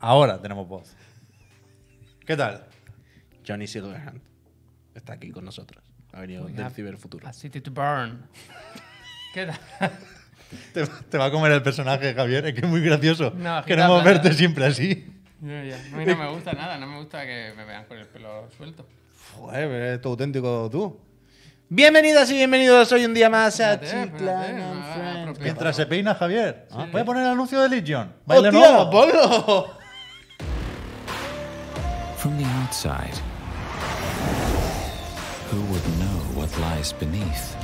Ahora tenemos voz. ¿Qué tal? Johnny Silverhand está aquí con nosotros. Ha venido Pues del ciberfuturo. A City to Burn. ¿Qué tal? Te, te va a comer el personaje, Javier. Es que es muy gracioso. No, Queremos verte siempre así. Ya. A mí no me gusta nada, no me gusta que me vean con el pelo suelto. Joder, eres todo auténtico tú. Bienvenidas y bienvenidos hoy un día más a no hagas Friends. Mientras se peina Javier. Voy a poner el anuncio de Legion. Baile ¡Hostia, nuevo. ponlo! Outside, who would know what lies beneath?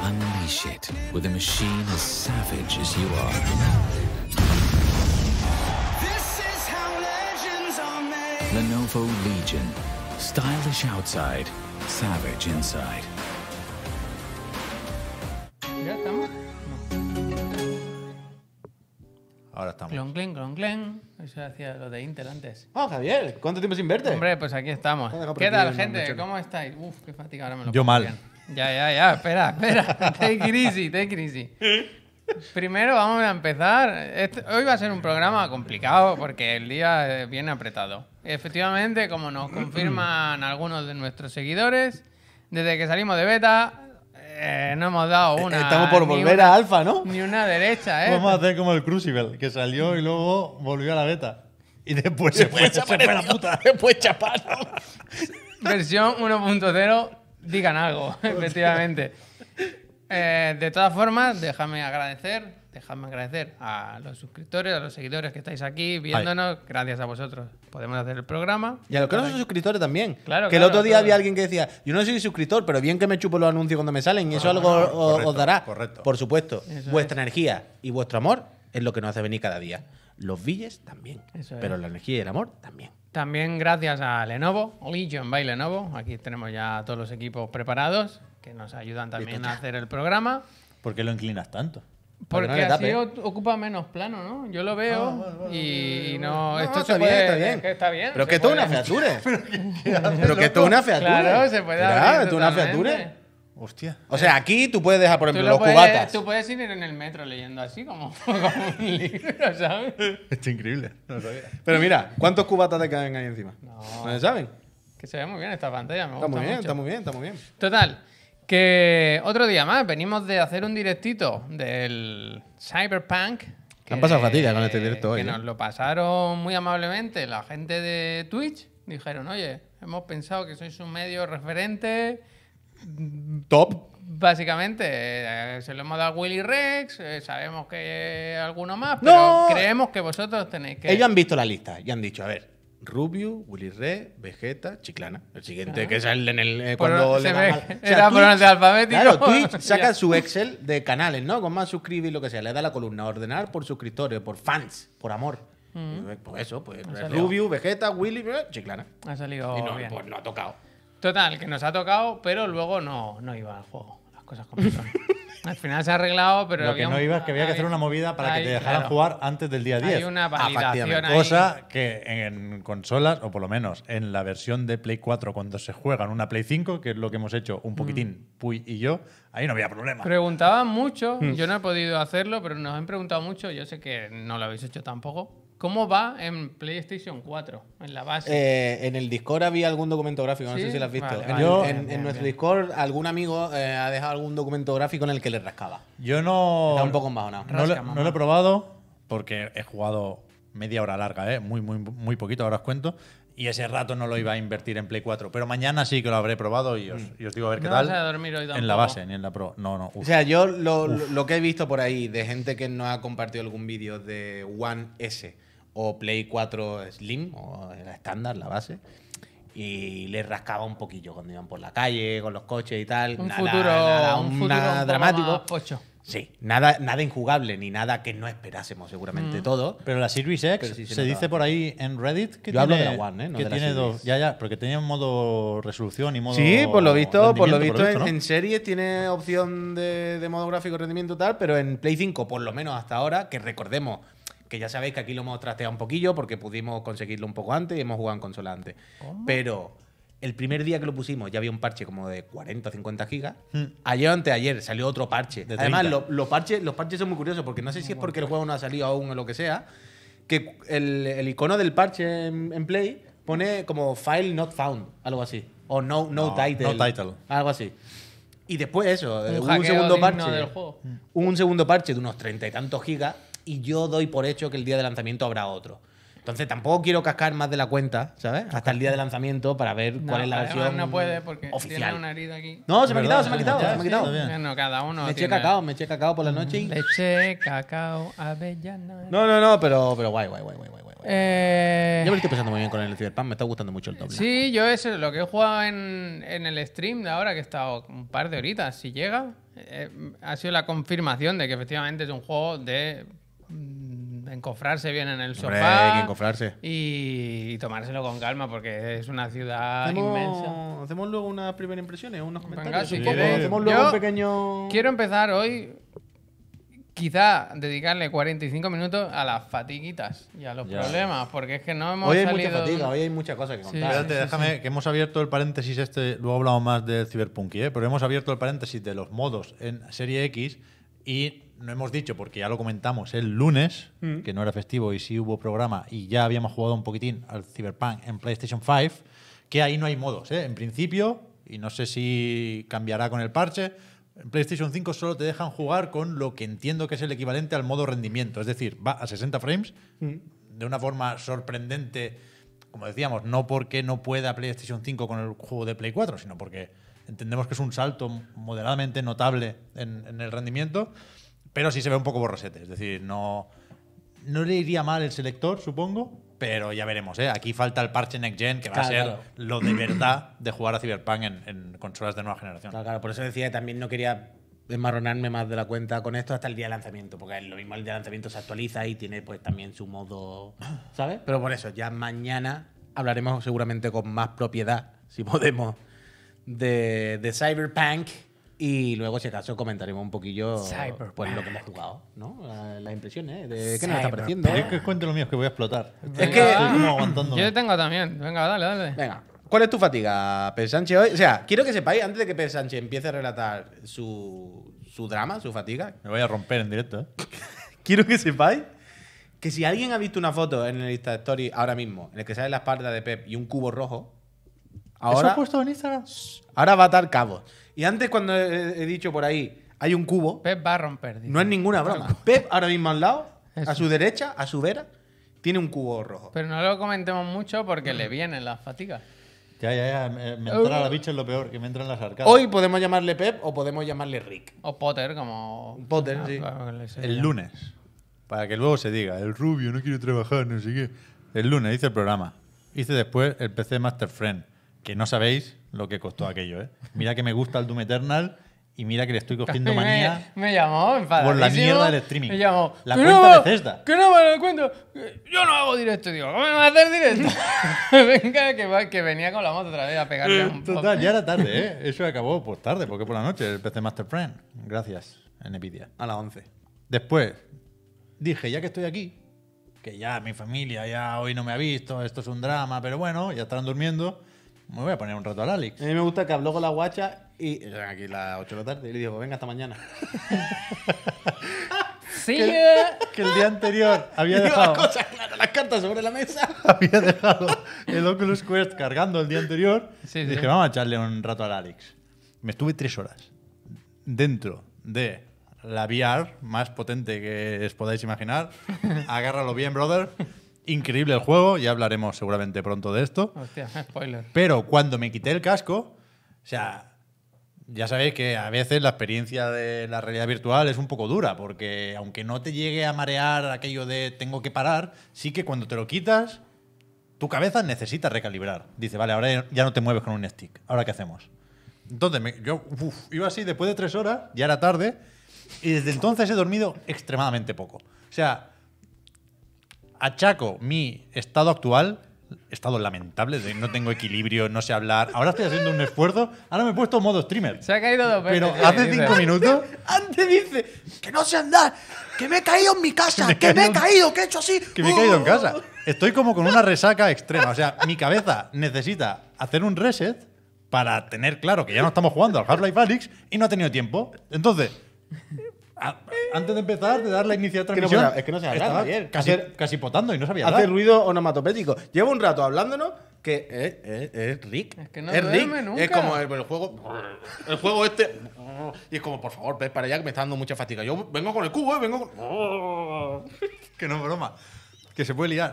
Unleash it with a machine as savage as you are. This is how legends are made. Lenovo Legion. Stylish outside, savage inside. Ahora estamos. Clon, clen, clon, clen. Eso hacía lo de Intel antes. Oh, Javier, ¿cuánto tiempo sin verte? Hombre, pues aquí estamos. ¿Qué tal, gente? ¿Cómo estáis? Uf, qué fatiga, ahora me lo Yo mal. bien. Ya, ya, ya. Espera, espera. Take it easy, take it easy. Primero vamos a empezar. Este- hoy va a ser un programa complicado porque el día eh, viene apretado. Efectivamente, como nos confirman algunos de nuestros seguidores, desde que salimos de beta eh, no hemos dado una. Estamos por volver una- a alfa, ¿no? Ni una derecha, ¿eh? Vamos a hacer como el Crucible, que salió y luego volvió a la beta. Y después se fue, se fue a la puta. Después chaparon. Versión 1.0, digan algo, efectivamente. Eh, de todas formas, déjame agradecer, déjame agradecer a los suscriptores, a los seguidores que estáis aquí viéndonos. Gracias a vosotros podemos hacer el programa. Y a los que no son suscriptores también. Claro, que el otro día claro. había alguien que decía, yo no soy suscriptor, pero bien que me chupo los anuncios cuando me salen y eso algo os- dará. correcto. Por supuesto. Eso Vuestra energía y vuestro amor es lo que nos hace venir cada día. Los billes también. Eso es. pero la energía y el amor también. También gracias a Lenovo, Legion by Lenovo. Aquí tenemos ya todos los equipos preparados que nos ayudan también a hacer el programa. ¿Por qué lo inclinas tanto? Porque no así ocupa menos plano, ¿no? Yo lo veo y no. No, esto está se bien, puede. está bien. es que está bien. Pero se que esto es una feature. pero que esto es una feature. Claro, se puede abrir esto es una feature. Hostia. O sea, aquí tú puedes dejar, por ejemplo, lo los puedes, cubatas. tú puedes ir en el metro leyendo así como, como un libro, ¿sabes? Esto es increíble. No lo sabía. Pero mira, ¿cuántos cubatas te caen ahí encima? No. ¿No se saben? Que se ve muy bien esta pantalla, me Está gusta muy bien, mucho. está muy bien, está muy bien. Total, que otro día más venimos de hacer un directito del Cyberpunk. Te han pasado fatiga con este directo hoy, Que ¿eh? nos lo pasaron muy amablemente la gente de Twitch. Dijeron, oye, hemos pensado que sois un medio referente. Top. Básicamente, eh, se lo hemos dado a Willy Rex, eh, sabemos que alguno más, pero ¡No! creemos que vosotros tenéis que... Ellos han visto la lista y han dicho, a ver, Rubius, Willy Red, Vegeta, Chiclana. El siguiente que sale en el... eh, Por- cuando se le ve que al- era por orden alfabético. Claro, Twitch saca su Excel de canales, ¿no? Con más suscribir y lo que sea. Le da la columna ordenar por suscriptores, por fans, por amor. Y, pues eso, pues. Rubius, Vegeta, Willy, eh, Chiclana. Ha salido y no, bien. pues no ha tocado. Total, que nos ha tocado, pero luego no, no iba al juego. Las cosas como son. Al final se ha arreglado, pero. Lo que no un- iba es que había que hacer una movida para que te dejaran claro, jugar antes del día 10. Hay una validación efectivamente. ahí. Cosa que en consolas, o por lo menos en la versión de Play 4, cuando se juega en una Play 5, que es lo que hemos hecho un poquitín, Puy y yo, ahí no había problema. Preguntaban mucho, Hmm. yo no he podido hacerlo, pero nos han preguntado mucho, yo sé que no lo habéis hecho tampoco. ¿Cómo va en PlayStation 4? En la base. Eh, en el Discord había algún documento gráfico, no ¿Sí? sé si lo has visto. Vale, en vale, el- bien, en, en bien, nuestro bien. Discord, algún amigo eh, ha dejado algún documento gráfico en el que le rascaba. Yo no. Está un poco embajonado. No, Rasca, no lo he probado porque he jugado media hora larga, ¿eh? muy, muy, muy poquito, ahora os cuento. Y ese rato no lo iba a invertir en Play 4. Pero mañana sí que lo habré probado y os, y os digo a ver qué No tal. vas a dormir hoy en la base, ni en la Pro. No, no. uf. O sea, yo lo, lo que he visto por ahí de gente que no ha compartido algún vídeo de One S o Play 4 Slim, o la estándar, la base, y les rascaba un poquillo cuando iban por la calle, con los coches y tal. un Nada- futuro, nada- un un- futuro nada un poco dramático. pocho. Sí, nada, nada injugable, ni nada que no esperásemos Mm. seguramente todo. Pero la Series X sí se dice por ahí en Reddit que Yo hablo tiene, de la One, ¿eh? no que de la tiene Series. dos. Ya, ya, porque tenía un modo resolución y modo. Sí, por lo visto, por lo visto, en, ¿no? en series tiene opción de, de modo gráfico rendimiento y tal, pero en Play 5, por lo menos hasta ahora, que recordemos que ya sabéis que aquí lo hemos trasteado un poquillo porque pudimos conseguirlo un poco antes y hemos jugado en consola antes. Pero El primer día que lo pusimos ya había un parche como de 40 o 50 gigas. Hmm. Ayer o anteayer salió otro parche. De Además, 30. lo- los parches, los parches son muy curiosos porque no sé si es porque el juego no ha salido aún o lo que sea, que el, el icono del parche en, en Play pone como file not found, algo así. O no, no, No, title. no title. Algo así. Y después eso, Un hubo un segundo parche. del juego. Un segundo parche de unos treinta y tantos gigas y yo doy por hecho que el día de lanzamiento habrá otro. Entonces tampoco quiero cascar más de la cuenta, ¿sabes? Hasta el día de lanzamiento para ver No, cuál es la versión no puede porque oficial. tiene una herida aquí. No, se me ha quitado, se me ha quitado, se me ha quitado. Bueno, cada uno me eché tiene- cacao, me eché cacao por la noche y... Leche, cacao, avellana. No, no, no, pero, pero guay, guay, guay, guay, guay, guay. Eh, Yo me lo estoy pasando muy bien con el Cyberpunk, me está gustando mucho el doble. Sí, yo es lo que he jugado en, en el stream de ahora, que he estado un par de horitas, si llega, eh, ha sido la confirmación de que efectivamente es un juego de encofrarse bien en el Hombre, sofá hay que encofrarse. y, y tomárselo con calma porque es una ciudad ¿Hacemos, inmensa. hacemos luego unas primeras impresiones, unos Venga, comentarios. si. Hacemos luego Yo un pequeño... Quiero empezar hoy, quizá dedicarle 45 minutos a las fatiguitas y a los Ya. problemas, porque es que no hemos Hoy hay salido... mucha fatiga, hoy hay muchas cosas que Sí. contar. Espérate, sí, déjame, que hemos abierto el paréntesis este, luego hablamos más del Cyberpunk, ¿eh? pero hemos abierto el paréntesis de los modos en Serie X y no hemos dicho, porque ya lo comentamos el lunes, Mm. que no era festivo y sí hubo programa y ya habíamos jugado un poquitín al Cyberpunk en PlayStation 5, que ahí no hay modos, ¿eh? en principio, y no sé si cambiará con el parche, en PlayStation 5 solo te dejan jugar con lo que entiendo que es el equivalente al modo rendimiento, es decir, va a 60 frames de una forma sorprendente, como decíamos, no porque no pueda PlayStation 5 con el juego de Play 4, sino porque entendemos que es un salto moderadamente notable en, en el rendimiento, pero sí se ve un poco borrosete, es decir, no, no le iría mal el selector, supongo, pero ya veremos, ¿eh? Aquí falta el parche Next Gen, que va a Claro, ser claro. lo de verdad de jugar a Cyberpunk en, en consolas de nueva generación. Claro, claro, por eso decía que también no quería enmarronarme más de la cuenta con esto hasta el día de lanzamiento, porque lo mismo el día de lanzamiento se actualiza y tiene pues también su modo, ¿sabes? Pero por eso, ya mañana hablaremos seguramente con más propiedad, si podemos, de, de Cyberpunk y luego si acaso comentaremos un poquillo Cyberpunk. pues lo que hemos jugado, ¿no? La- Las impresiones de qué nos está pareciendo. ¿Queréis que cuente lo mío? Es que voy a explotar. Es que- como. Yo tengo también. Venga, dale, dale. Venga, ¿cuál es tu fatiga, Pedro Sánchez, hoy? O sea, quiero que sepáis, antes de que Pedro Sánchez empiece a relatar su, su drama, su fatiga, Me voy a romper en directo, ¿eh? quiero que sepáis que si alguien ha visto una foto en el Insta Story ahora mismo, en el que sale la espalda de Pep y un cubo rojo, ¿Eso ahora, has puesto en Instagram? ahora va a atar cabos. Y antes, cuando he, he dicho por ahí, hay un cubo, Pep va a romper. dice. no es ninguna broma. Pep, ahora mismo al lado, Eso. a su derecha, a su vera, tiene un cubo rojo. Pero no lo comentemos mucho porque le vienen las fatigas. Ya, ya, ya. Me, me entra la bicha es lo peor, que me entran las arcadas. Hoy podemos llamarle Pep o podemos llamarle Rick. O Potter, como. Potter, Ah, sí. claro El lunes. Para que luego se diga, el rubio no quiere trabajar, no sé qué. El lunes hice el programa. Hice después el PC Master Friend. Que no sabéis lo que costó aquello, ¿eh? Mira que me gusta el Doom Eternal y mira que le estoy cogiendo manía. me llamó enfadadísimo. Por la mierda del streaming. Me llamó. La "Que cuenta no, de Cesda". Que no me lo cuento. Yo no hago directo. Digo, ¿cómo no vas a hacer directo? Venga, que, va- que venía con la moto otra vez a pegarle a un poco. Total, ya era tarde, ¿eh? Eso acabó pues tarde, porque por la noche el PC Master Friend. Gracias, Nvidia. A las 11. Después dije, ya que estoy aquí, que ya mi familia ya hoy no me ha visto, esto es un drama, pero bueno, ya estarán durmiendo, me voy a poner un rato al Alex. A mí me gusta que habló con la guacha y. Eran aquí las 8 de la tarde y le digo, venga, hasta mañana. Sí, Que el día anterior había Digo dejado, las cosas claras, las cartas sobre la mesa. había dejado el Oculus Quest cargando el día anterior. Sí, y sí. dije, vamos a echarle un rato al Alex. Me estuve tres horas dentro de la VR más potente que os podáis imaginar. Agárralo bien, brother. Increíble el juego, ya hablaremos seguramente pronto de esto. Hostia, spoiler. Pero cuando me quité el casco, o sea, ya sabéis que a veces la experiencia de la realidad virtual es un poco dura, porque aunque no te llegue a marear aquello de tengo que parar, sí que cuando te lo quitas, tu cabeza necesita recalibrar. Dice, vale, ahora ya no te mueves con un stick, ¿ahora qué hacemos? Entonces, me- yo uf, iba así después de tres horas, ya era tarde, y desde entonces he dormido extremadamente poco. O sea, achaco mi estado actual, estado lamentable, de no tengo equilibrio, no sé hablar. Ahora estoy haciendo un esfuerzo, ahora me he puesto modo streamer. Se ha caído dos veces. Pero sí, hace dice. cinco minutos Antes dice que no sé andar, que me he caído en mi casa, que me he caído, que he hecho así. que me he caído en casa. Estoy como con una resaca extrema. O sea, mi cabeza necesita hacer un reset para tener claro que ya no estamos jugando al Half-Life Alyx y no ha tenido tiempo. Entonces, a- antes de empezar, de dar la iniciativa de Que no transmisión, es que no se habla, estaba Javier. casi, Hacer- casi potando y no sabía Hace hablar. ruido onomatopético. Llevo un rato hablándonos que es, es- es Rick. Es que no es Rick. nunca. Es como el, el juego. El juego este. Y es como, por favor, ves para allá que me está dando mucha fatiga. Yo vengo con el cubo, ¿eh? Vengo con. Que no es broma. Que se puede liar.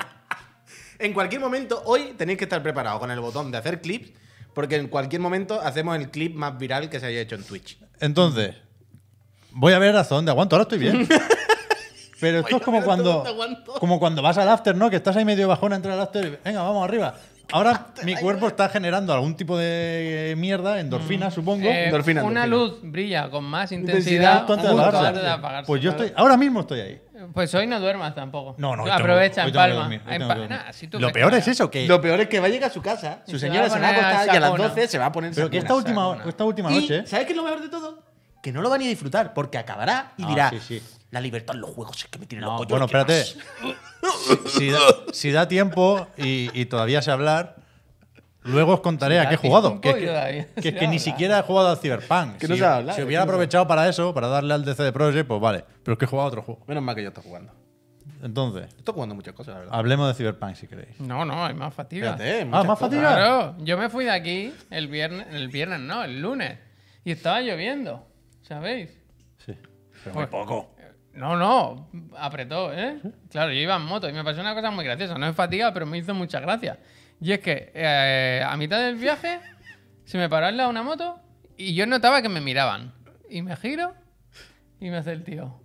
En cualquier momento, hoy tenéis que estar preparados con el botón de hacer clips, porque en cualquier momento hacemos el clip más viral que se haya hecho en Twitch. Entonces, voy a ver hasta dónde aguanto. Ahora estoy bien. Pero esto Voy es como cuando, como cuando vas al after, ¿no? Que estás ahí medio bajón entre el after y venga, vamos arriba. Ahora mi cuerpo está generando algún tipo de mierda, endorfina, supongo. Eh, Endorfina, una endorfina. luz brilla con más Intensidad antes de justo apagarse. antes de apagarse. Pues yo estoy, ahora mismo estoy ahí. Pues hoy no duermas tampoco. No, no, hoy Tú tengo- Aprovecha hoy tengo que Palma. dormir, hoy En tengo Pa- que dormir. Nah, si tú Lo peor es eso, que, Lo peor es que va a llegar a su casa, su se señora va a se va a poner acostar y a las sacona. 12 se va a poner pero que sacona. esta última, sacona. esta última Y, noche. ¿Sabes qué es lo mejor de todo? Que no lo van a disfrutar, porque acabará y Ah, dirá: sí, sí. La libertad en los juegos es que me tiene No, loco. yo bueno, espérate. más". Si, da, si da tiempo y, y todavía sé hablar, luego os contaré Si a qué he jugado. Que que, que, ni siquiera he jugado al Cyberpunk. Que no si, se habla, si es hubiera aprovechado para eso, para darle al DC de Projekt, pues vale. Pero es que he jugado a otro juego. Menos mal que yo estoy jugando. Entonces, Estoy jugando muchas cosas, la verdad. hablemos de Cyberpunk si queréis. No, no, hay más fatiga. Fíjate, Ah, más fatiga. Claro, yo me fui de aquí el viernes, el viernes no, el lunes. Y estaba lloviendo, ¿sabéis? Sí. Pero Pues- muy poco. No, no, apretó, ¿eh? Claro, yo iba en moto y me pasó una cosa muy graciosa. No es fatiga, pero me hizo mucha gracia. Y es que eh, a mitad del viaje se me paró al lado una moto y yo notaba que me miraban. Y me giro y me hace el tío.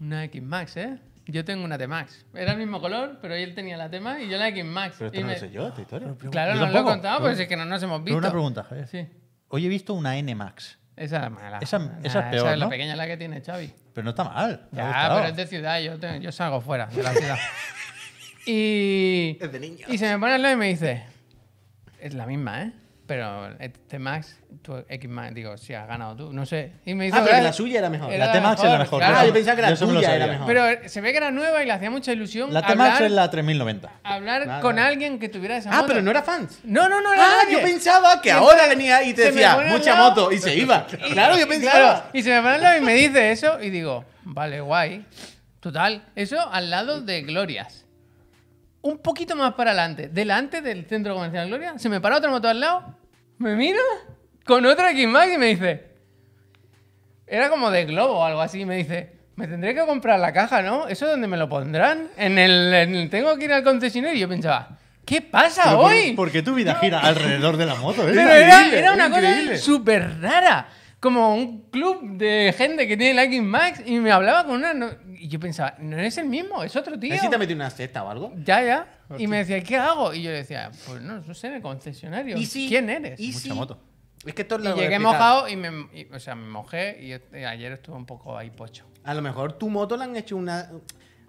Una X Max, ¿eh? Yo tengo una T Max. Era el mismo color, pero él tenía la T Max y yo la X Max. Pero esto Y no me- lo sé yo, esta historia. Claro, no lo he contado, pues es que no nos hemos Pero visto. una pregunta, Javier. Sí. Hoy he visto una N Max, Esa es mala. Esa- Nah, esa es peor, Esa es la pequeña la que tiene Xavi. pero no está mal. me Ya, pero es de ciudad, yo, te- yo salgo fuera de la ciudad. y, Es de niños. y se me pone al lado y me dice, es la misma, ¿eh? Pero este Max, tu X Max, digo, si has ganado tú, no sé. Y me hizo Ah, pero que la suya era mejor. Era La T-Max es la mejor. claro. Ah, yo pensaba que la tuya era mejor. Pero se ve que era nueva y le hacía mucha ilusión La T-Max es la 3090. hablar Nada, con nada. alguien que tuviera esa Ah, moto. pero no era fans. No, no, no era Ah, nadie. yo pensaba que Y ahora venía y te decía mucha lado- moto y se iba. Claro, yo pensaba. claro, y se me pone al lado y me dice eso y digo, vale, guay. Total, eso al lado de Glorias. Un poquito más para adelante, delante del centro comercial Gloria, se me para otra moto al lado, me mira con otra X-Max y me dice, era como de globo o algo así, y me dice, me tendré que comprar la caja, ¿no? ¿Eso dónde me lo pondrán? En el, en el- tengo que ir al concesionario y yo pensaba, ¿qué pasa Pero por- hoy? Porque tu vida gira alrededor de la moto. Pero era, increíble, era una cosa súper rara. Como un club de gente que tiene la X Max y me hablaba con una. no- y yo pensaba, no eres el mismo, es otro tío. ¿Necesitas meter una cesta o algo? Ya, ya. Y me decía, ¿qué hago? Y yo decía, pues no, no sé, en el concesionario. ¿Y si- ¿Quién eres? y Y, Mucha si- moto. Es que esto es lo a llegué mojado y me. y- o sea, me mojé y este- ayer estuve un poco ahí pocho. A lo mejor tu moto le han hecho una.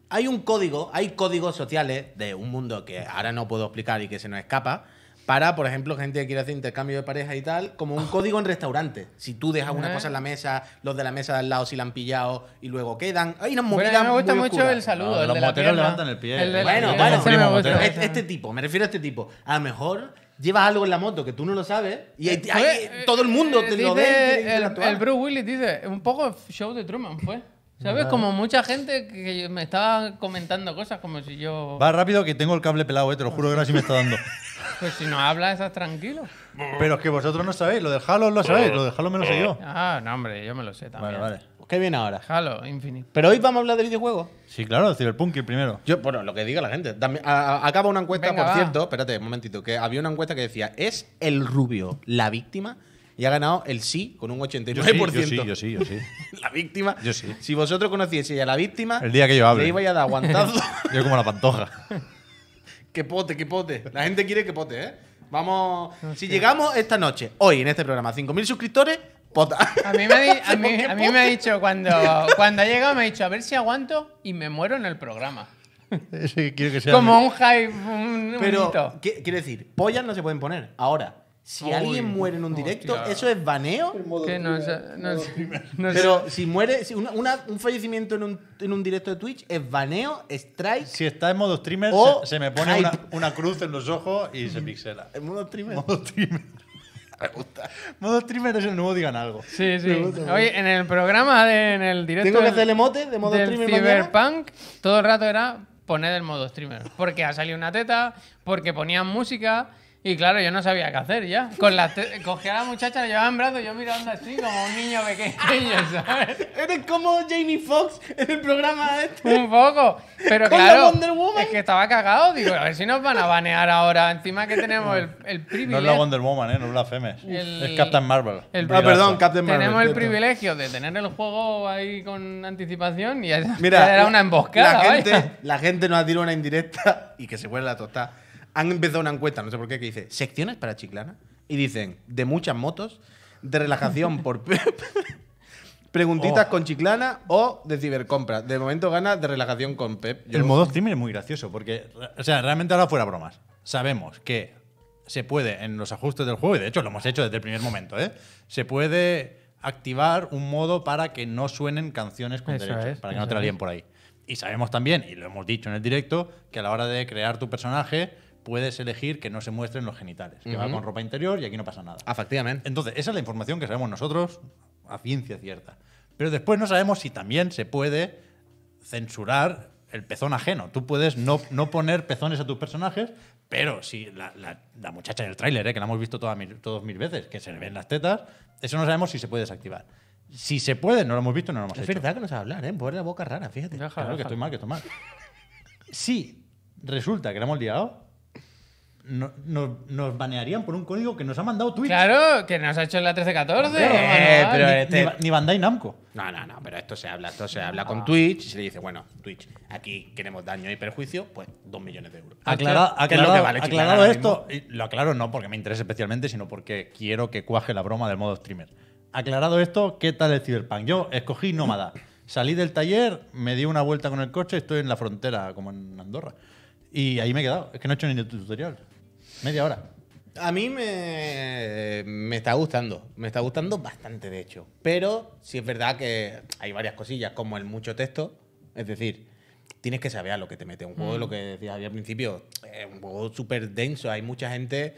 Hay un código, hay códigos sociales de un mundo que ahora no puedo explicar y que se nos escapa. Para, por ejemplo, gente que quiere hacer intercambio de pareja y tal, como un código en restaurante. Si tú dejas una Eh. cosa en la mesa, los de la mesa de al lado si la han pillado y luego quedan. Hay unas Bueno, a mí me gusta mucho el saludo. No, el los de moteros levantan el pie. El Bueno, bueno, ese me primo gusta. motero. Es- Este tipo, me refiero a este tipo. A lo mejor llevas algo en la moto que tú no lo sabes y hay- hay- Fue- todo el mundo eh, te lo dice ve. y quiere El, el Bruce Willis dice, un poco show de Truman fue. ¿Sabes? Como mucha gente que me estaba comentando cosas como si yo... Va rápido que tengo el cable pelado, eh, te lo juro que ahora sí me está dando. Pues si no hablas, estás tranquilo. Pero es que vosotros no sabéis, lo del Halo lo sabéis, lo del Halo me lo sé yo. Ah, no, hombre, yo me lo sé también. Vale, vale. ¿Qué viene ahora? Halo Infinite. Pero hoy vamos a hablar de videojuegos. Sí, claro, el Cyberpunk el primero. Yo, bueno, lo que diga la gente. También- a- a- acaba una encuesta, Venga, por va. cierto. Espérate, un momentito. Que había una encuesta que decía: ¿Es el rubio la víctima? Y ha ganado el sí con un 89%. Yo sí, yo sí, yo sí. La víctima. Yo sí. Si vosotros conocieseis a la víctima. El día que yo hable. Le ibais a dar aguantazo. Yo como la pantoja. que pote, que pote. La gente quiere que pote, ¿eh? Vamos. Si llegamos esta noche, hoy en este programa, a 5.000 suscriptores, pota. A mí me a mí, ¿Qué a mí me ha dicho cuando, cuando ha llegado, me ha dicho, a ver si aguanto y me muero en el programa. Quiero que sea. Como un hype, un, un Pero, hito. ¿qué- quiero decir, pollas no se pueden poner. Ahora, Si Uy, alguien muere en un directo, hostia. ¿eso es baneo? Que no no sé, no sé. Pero si muere, si una- una- un fallecimiento en un, en un directo de Twitch, ¿es baneo, strike? Si está en modo streamer, O se, se me pone una, cruz en los ojos y se pixela. ¿En modo streamer? Modo streamer. Modo streamer es el nuevo digan algo. Sí, sí. Oye, en el programa, de, en el directo ¿Tengo que del- hacer el emote de modo del streamer mañana? Cyberpunk, todo el rato era poner el modo streamer. Porque ha salido una teta, porque ponían música. Y claro, yo no sabía qué hacer ya. Con la cogía a la muchacha, la llevaba en brazos, yo mirando así como un niño pequeño, ¿sabes? Eres como Jamie Foxx en el programa este. Un poco. Pero Con la claro, Wonder Woman. es que estaba cagado. Digo, a ver si nos van a banear ahora. Encima que tenemos el, el No privilegio. es la Wonder Woman, ¿eh? No blasfemes. El- Es Captain Marvel. el- Ah, perdón, Captain Marvel. Tenemos el privilegio de tener el juego ahí con anticipación y ya, Mira, ya era la- una emboscada. La vaya. gente, la gente nos ha tirado una indirecta y que se huele la tostada. Han empezado una encuesta, no sé por qué, que dice secciones para Chiclana. Y dicen de muchas motos, de relajación por Pep, preguntitas Oh. con Chiclana o de cibercompras. De momento gana de relajación con Pep. Yo- El modo streamer es muy gracioso porque, o sea, realmente ahora fuera bromas. Sabemos que se puede en los ajustes del juego, y de hecho lo hemos hecho desde el primer momento, ¿eh? Se puede activar un modo para que no suenen canciones con Eso derechos, es, para que no te la líen por ahí. Y sabemos también, y lo hemos dicho en el directo, que a la hora de crear tu personaje puedes elegir que no se muestren los genitales, que va Ujú. con ropa interior y aquí no pasa nada. Efectivamente. Entonces, esa es la información que sabemos nosotros a ciencia cierta. Pero después no sabemos si también se puede censurar el pezón ajeno. Tú puedes no, no poner pezones a tus personajes, pero si la, la- la muchacha en el tráiler, ¿eh? que la hemos visto todas mil, todos mil veces, que se le ven las tetas, eso no sabemos si se puede desactivar. Si se puede, no lo hemos visto, no lo hemos Es hecho. verdad que no sabe hablar, ¿eh? Poner la boca rara, fíjate. Claro que estoy mal, que estoy mal. Si resulta que la hemos liado, no- no- nos banearían por un código que nos ha mandado Twitch. Claro, que nos ha hecho en la 1314. Eh, manual. pero Ni- este- ni, Ba- ni Bandai Namco. No, no, no, pero esto se habla, esto se habla con Twitch y se le dice, bueno, Twitch, aquí queremos daño y perjuicio, pues dos millones de euros. Aclara- ¿Qué es lo aclarado que vale aclarado esto, y lo aclaro no porque me interese especialmente, sino porque quiero que cuaje la broma del modo streamer. Aclarado esto, ¿qué tal el Cyberpunk? Yo escogí Nómada. Salí del taller, me di una vuelta con el coche, estoy en la frontera, como en Andorra. Y ahí me he quedado. Es que no he hecho ni el tutorial. Media hora. A mí me, me está gustando, me está gustando bastante de hecho. Pero sí es verdad que hay varias cosillas, como el mucho texto. Es decir, tienes que saber a lo que te mete. Un juego, lo que decía al principio, es un juego súper denso. Hay mucha gente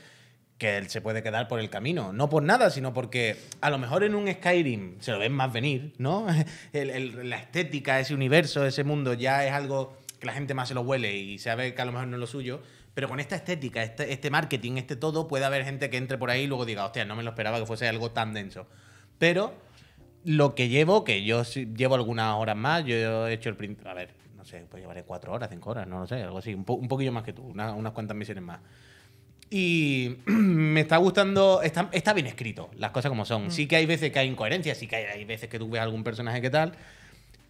que él se puede quedar por el camino. No por nada, sino porque a lo mejor en un Skyrim se lo ven más venir, ¿no? El- el- la estética, ese universo, ese mundo ya es algo que la gente más se lo huele y sabe que a lo mejor no es lo suyo. Pero con esta estética, este, este marketing, este todo, puede haber gente que entre por ahí y luego diga, hostia, no me lo esperaba que fuese algo tan denso. Pero lo que llevo, que yo llevo algunas horas más, yo he hecho el... prin- A ver, no sé, pues llevaré cuatro horas, cinco horas, no lo sé, algo así, un, po- un poquillo más que tú, una- unas cuantas misiones más. Y me está gustando, está, está bien escrito, las cosas como son. Sí que hay veces que hay incoherencias, sí que hay, hay veces que tú ves algún personaje que tal,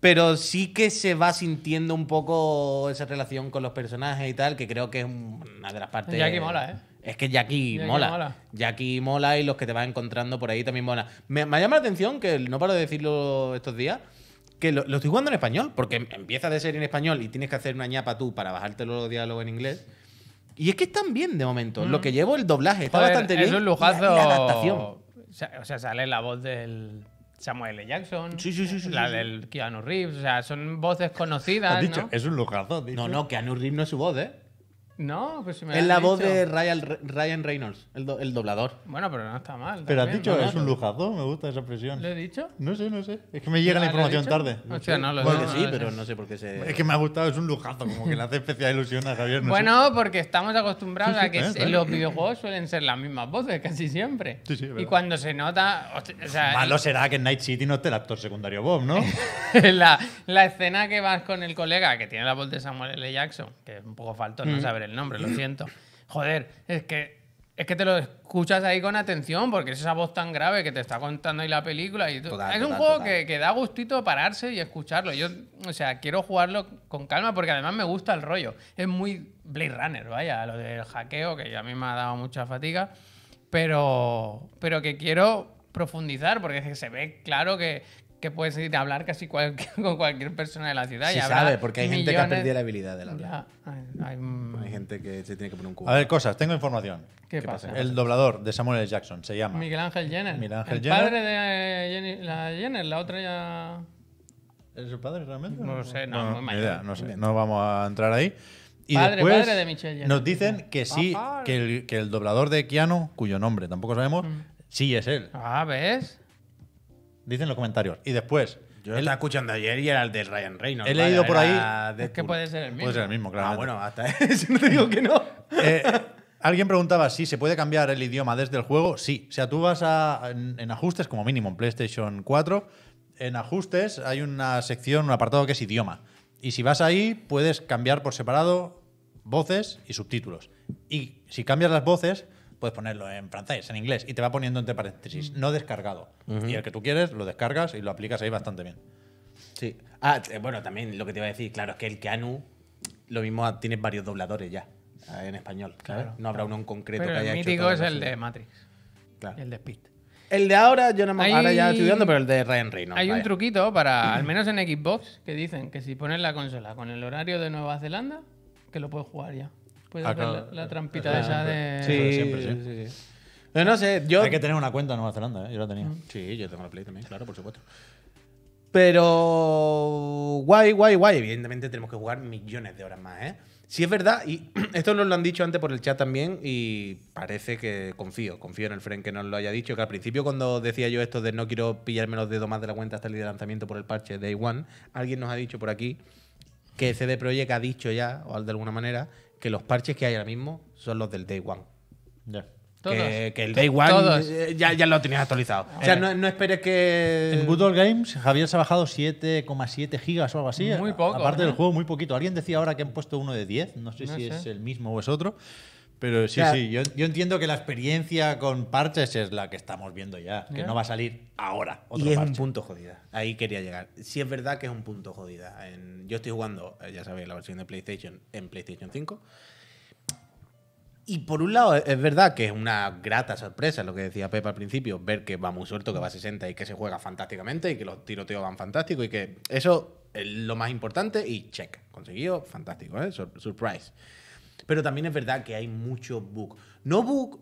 pero sí que se va sintiendo un poco esa relación con los personajes y tal, que creo que es una de las partes... Jackie mola, ¿eh? Es que Jackie, Jackie mola. mola. Jackie mola y los que te vas encontrando por ahí también mola. Me, me llama la atención, que no paro de decirlo estos días, que lo, lo estoy jugando en español, porque em- empieza de ser en español y tienes que hacer una ñapa tú para bajarte los diálogos en inglés. Y es que están bien de momento. Lo que llevo el doblaje está Joder, bastante bien. Es un lujazo. la- la adaptación. O sea, sale la voz del Samuel L. Jackson. Sí, sí, sí, sí, La sí, sí. del Keanu Reeves. O sea, son voces conocidas. Has dicho, ¿no? es un lujazo. No, no, que Anu Reeves no es su voz, ¿eh? No, pues si me Es la voz dicho. de Ryan, Ryan Reynolds, el, do- el doblador. Bueno, pero no está mal. Pero has también, dicho, ¿no? es un lujazo. Me gusta esa expresión. ¿Lo he dicho? No sé, no sé. Es que me llega la Ah, ¿lo he información tarde. Hostia, no, lo Bueno, no, que no sí, sé. pero no sé por qué se. Es que me ha gustado, es un lujazo. Como que le hace especial ilusión a Javier. no sé. Bueno, porque estamos acostumbrados a que bien, está los bien. videojuegos suelen ser las mismas voces casi siempre. Sí, sí, y cuando se nota. O sea, Malo será que en Night City no esté el actor secundario Bob, ¿no? la, la escena que vas con el colega que tiene la voz de Samuel L. Jackson, que es un poco faltón Mm. no el nombre, lo siento. Joder, es que, es que te lo escuchas ahí con atención porque es esa voz tan grave que te está contando ahí la película. Y tú- Total, es un juego que, que da gustito pararse y escucharlo. Yo, o sea, quiero jugarlo con calma porque además me gusta el rollo. Es muy Blade Runner, vaya, lo del hackeo, que a mí me ha dado mucha fatiga pero, pero que quiero profundizar porque se ve claro que, que puedes ir a hablar casi cual- con cualquier persona de la ciudad. Sí y sabe, porque hay gente que ha millones- perdido la habilidad de la hablar. Ya, hay- hay, mm, Hay gente que se tiene que poner un cubo. A ver, cosas, tengo información. ¿Qué, ¿qué pasa? pasa? El doblador de Samuel L. Jackson se llama. Miguel Ángel Jenner. Miguel Ángel el Jenner. padre de eh, Jenny- la Jenner, la otra ya. ¿Es su padre realmente? No lo sé, no, muy ni mayor. idea, no sé, no vamos a entrar ahí. Y Padre, después padre de Michelle Jenner. nos dicen que sí, que el, que el doblador de Keanu, cuyo nombre tampoco sabemos, Mm. sí es él. Ah, ¿ves? Dicen los comentarios. Y después, Yo lo él- estaba escuchando ayer y era el de Ryan Reynolds. He leído por era Es que puede ser el mismo. puede ser el mismo, Ah, claramente. bueno, hasta eso no te digo que no. Eh, Alguien preguntaba si se puede cambiar el idioma desde el juego. Sí. O sea, tú vas a, en, en ajustes, como mínimo en PlayStation 4, en ajustes hay una sección, un apartado que es idioma. Y si vas ahí, puedes cambiar por separado voces y subtítulos. Y si cambias las voces, puedes ponerlo en francés, en inglés, y te va poniendo entre paréntesis, no descargado. Y el que tú quieres, lo descargas y lo aplicas ahí bastante bien. Sí. Ah, eh, bueno, también lo que te iba a decir, claro, es que el Keanu, lo mismo tienes varios dobladores ya eh, en español. ¿sabes? No habrá uno en concreto Pero que el haya hecho mítico es el de. Matrix. Claro. El de Speed. El de ahora, yo no me Hay- ahora ya estoy viendo, pero el de Ryan Reynolds. Hay un truquito para, al menos en Xbox, que dicen que si pones la consola con el horario de Nueva Zelanda, que lo puedes jugar ya. Puedes Ah, hacer claro. la, la trampita Eso esa siempre. de... Sí, de siempre, sí. sí, sí. Pero no sé, yo. Hay que tener una cuenta en Nueva Zelanda, ¿eh? yo la tenía. Sí, yo tengo la Play también, claro, por supuesto. Pero guay, guay, guay. Evidentemente tenemos que jugar millones de horas más, ¿eh? Sí es verdad, y esto nos lo han dicho antes por el chat también, y parece que confío, confío en el friend que nos lo haya dicho, que al principio cuando decía yo esto de no quiero pillarme los dedos más de la cuenta hasta el día de lanzamiento por el parche Day One, alguien nos ha dicho por aquí que CD Projekt ha dicho ya, o de alguna manera, que los parches que hay ahora mismo son los del Day One. Ya. Todos. Que, que el Day One Todos. eh, ya, ya lo tenías actualizado. O sea, no, no esperes que. En Good Old Games, Javier se ha bajado 7,7 gigas o algo así. Muy poco, Aparte ¿eh? del juego, muy poquito. Alguien decía ahora que han puesto uno de 10. No sé No si sé. es el mismo o es otro. Pero sí, Ya. sí. Yo, yo entiendo que la experiencia con parches es la que estamos viendo ya. Que Ya. no va a salir ahora. Otro Y es un punto jodida. Ahí quería llegar. Sí es verdad que es un punto jodida. En- yo estoy jugando, eh, ya sabéis, la versión de PlayStation en PlayStation 5. Y por un lado, es verdad que es una grata sorpresa, lo que decía Pepa al principio, ver que va muy suelto, que va a 60 y que se juega fantásticamente y que los tiroteos van fantásticos y que eso es lo más importante y check. Conseguido, fantástico, ¿eh? Sur- surprise. Pero también es verdad que hay mucho bug. No bug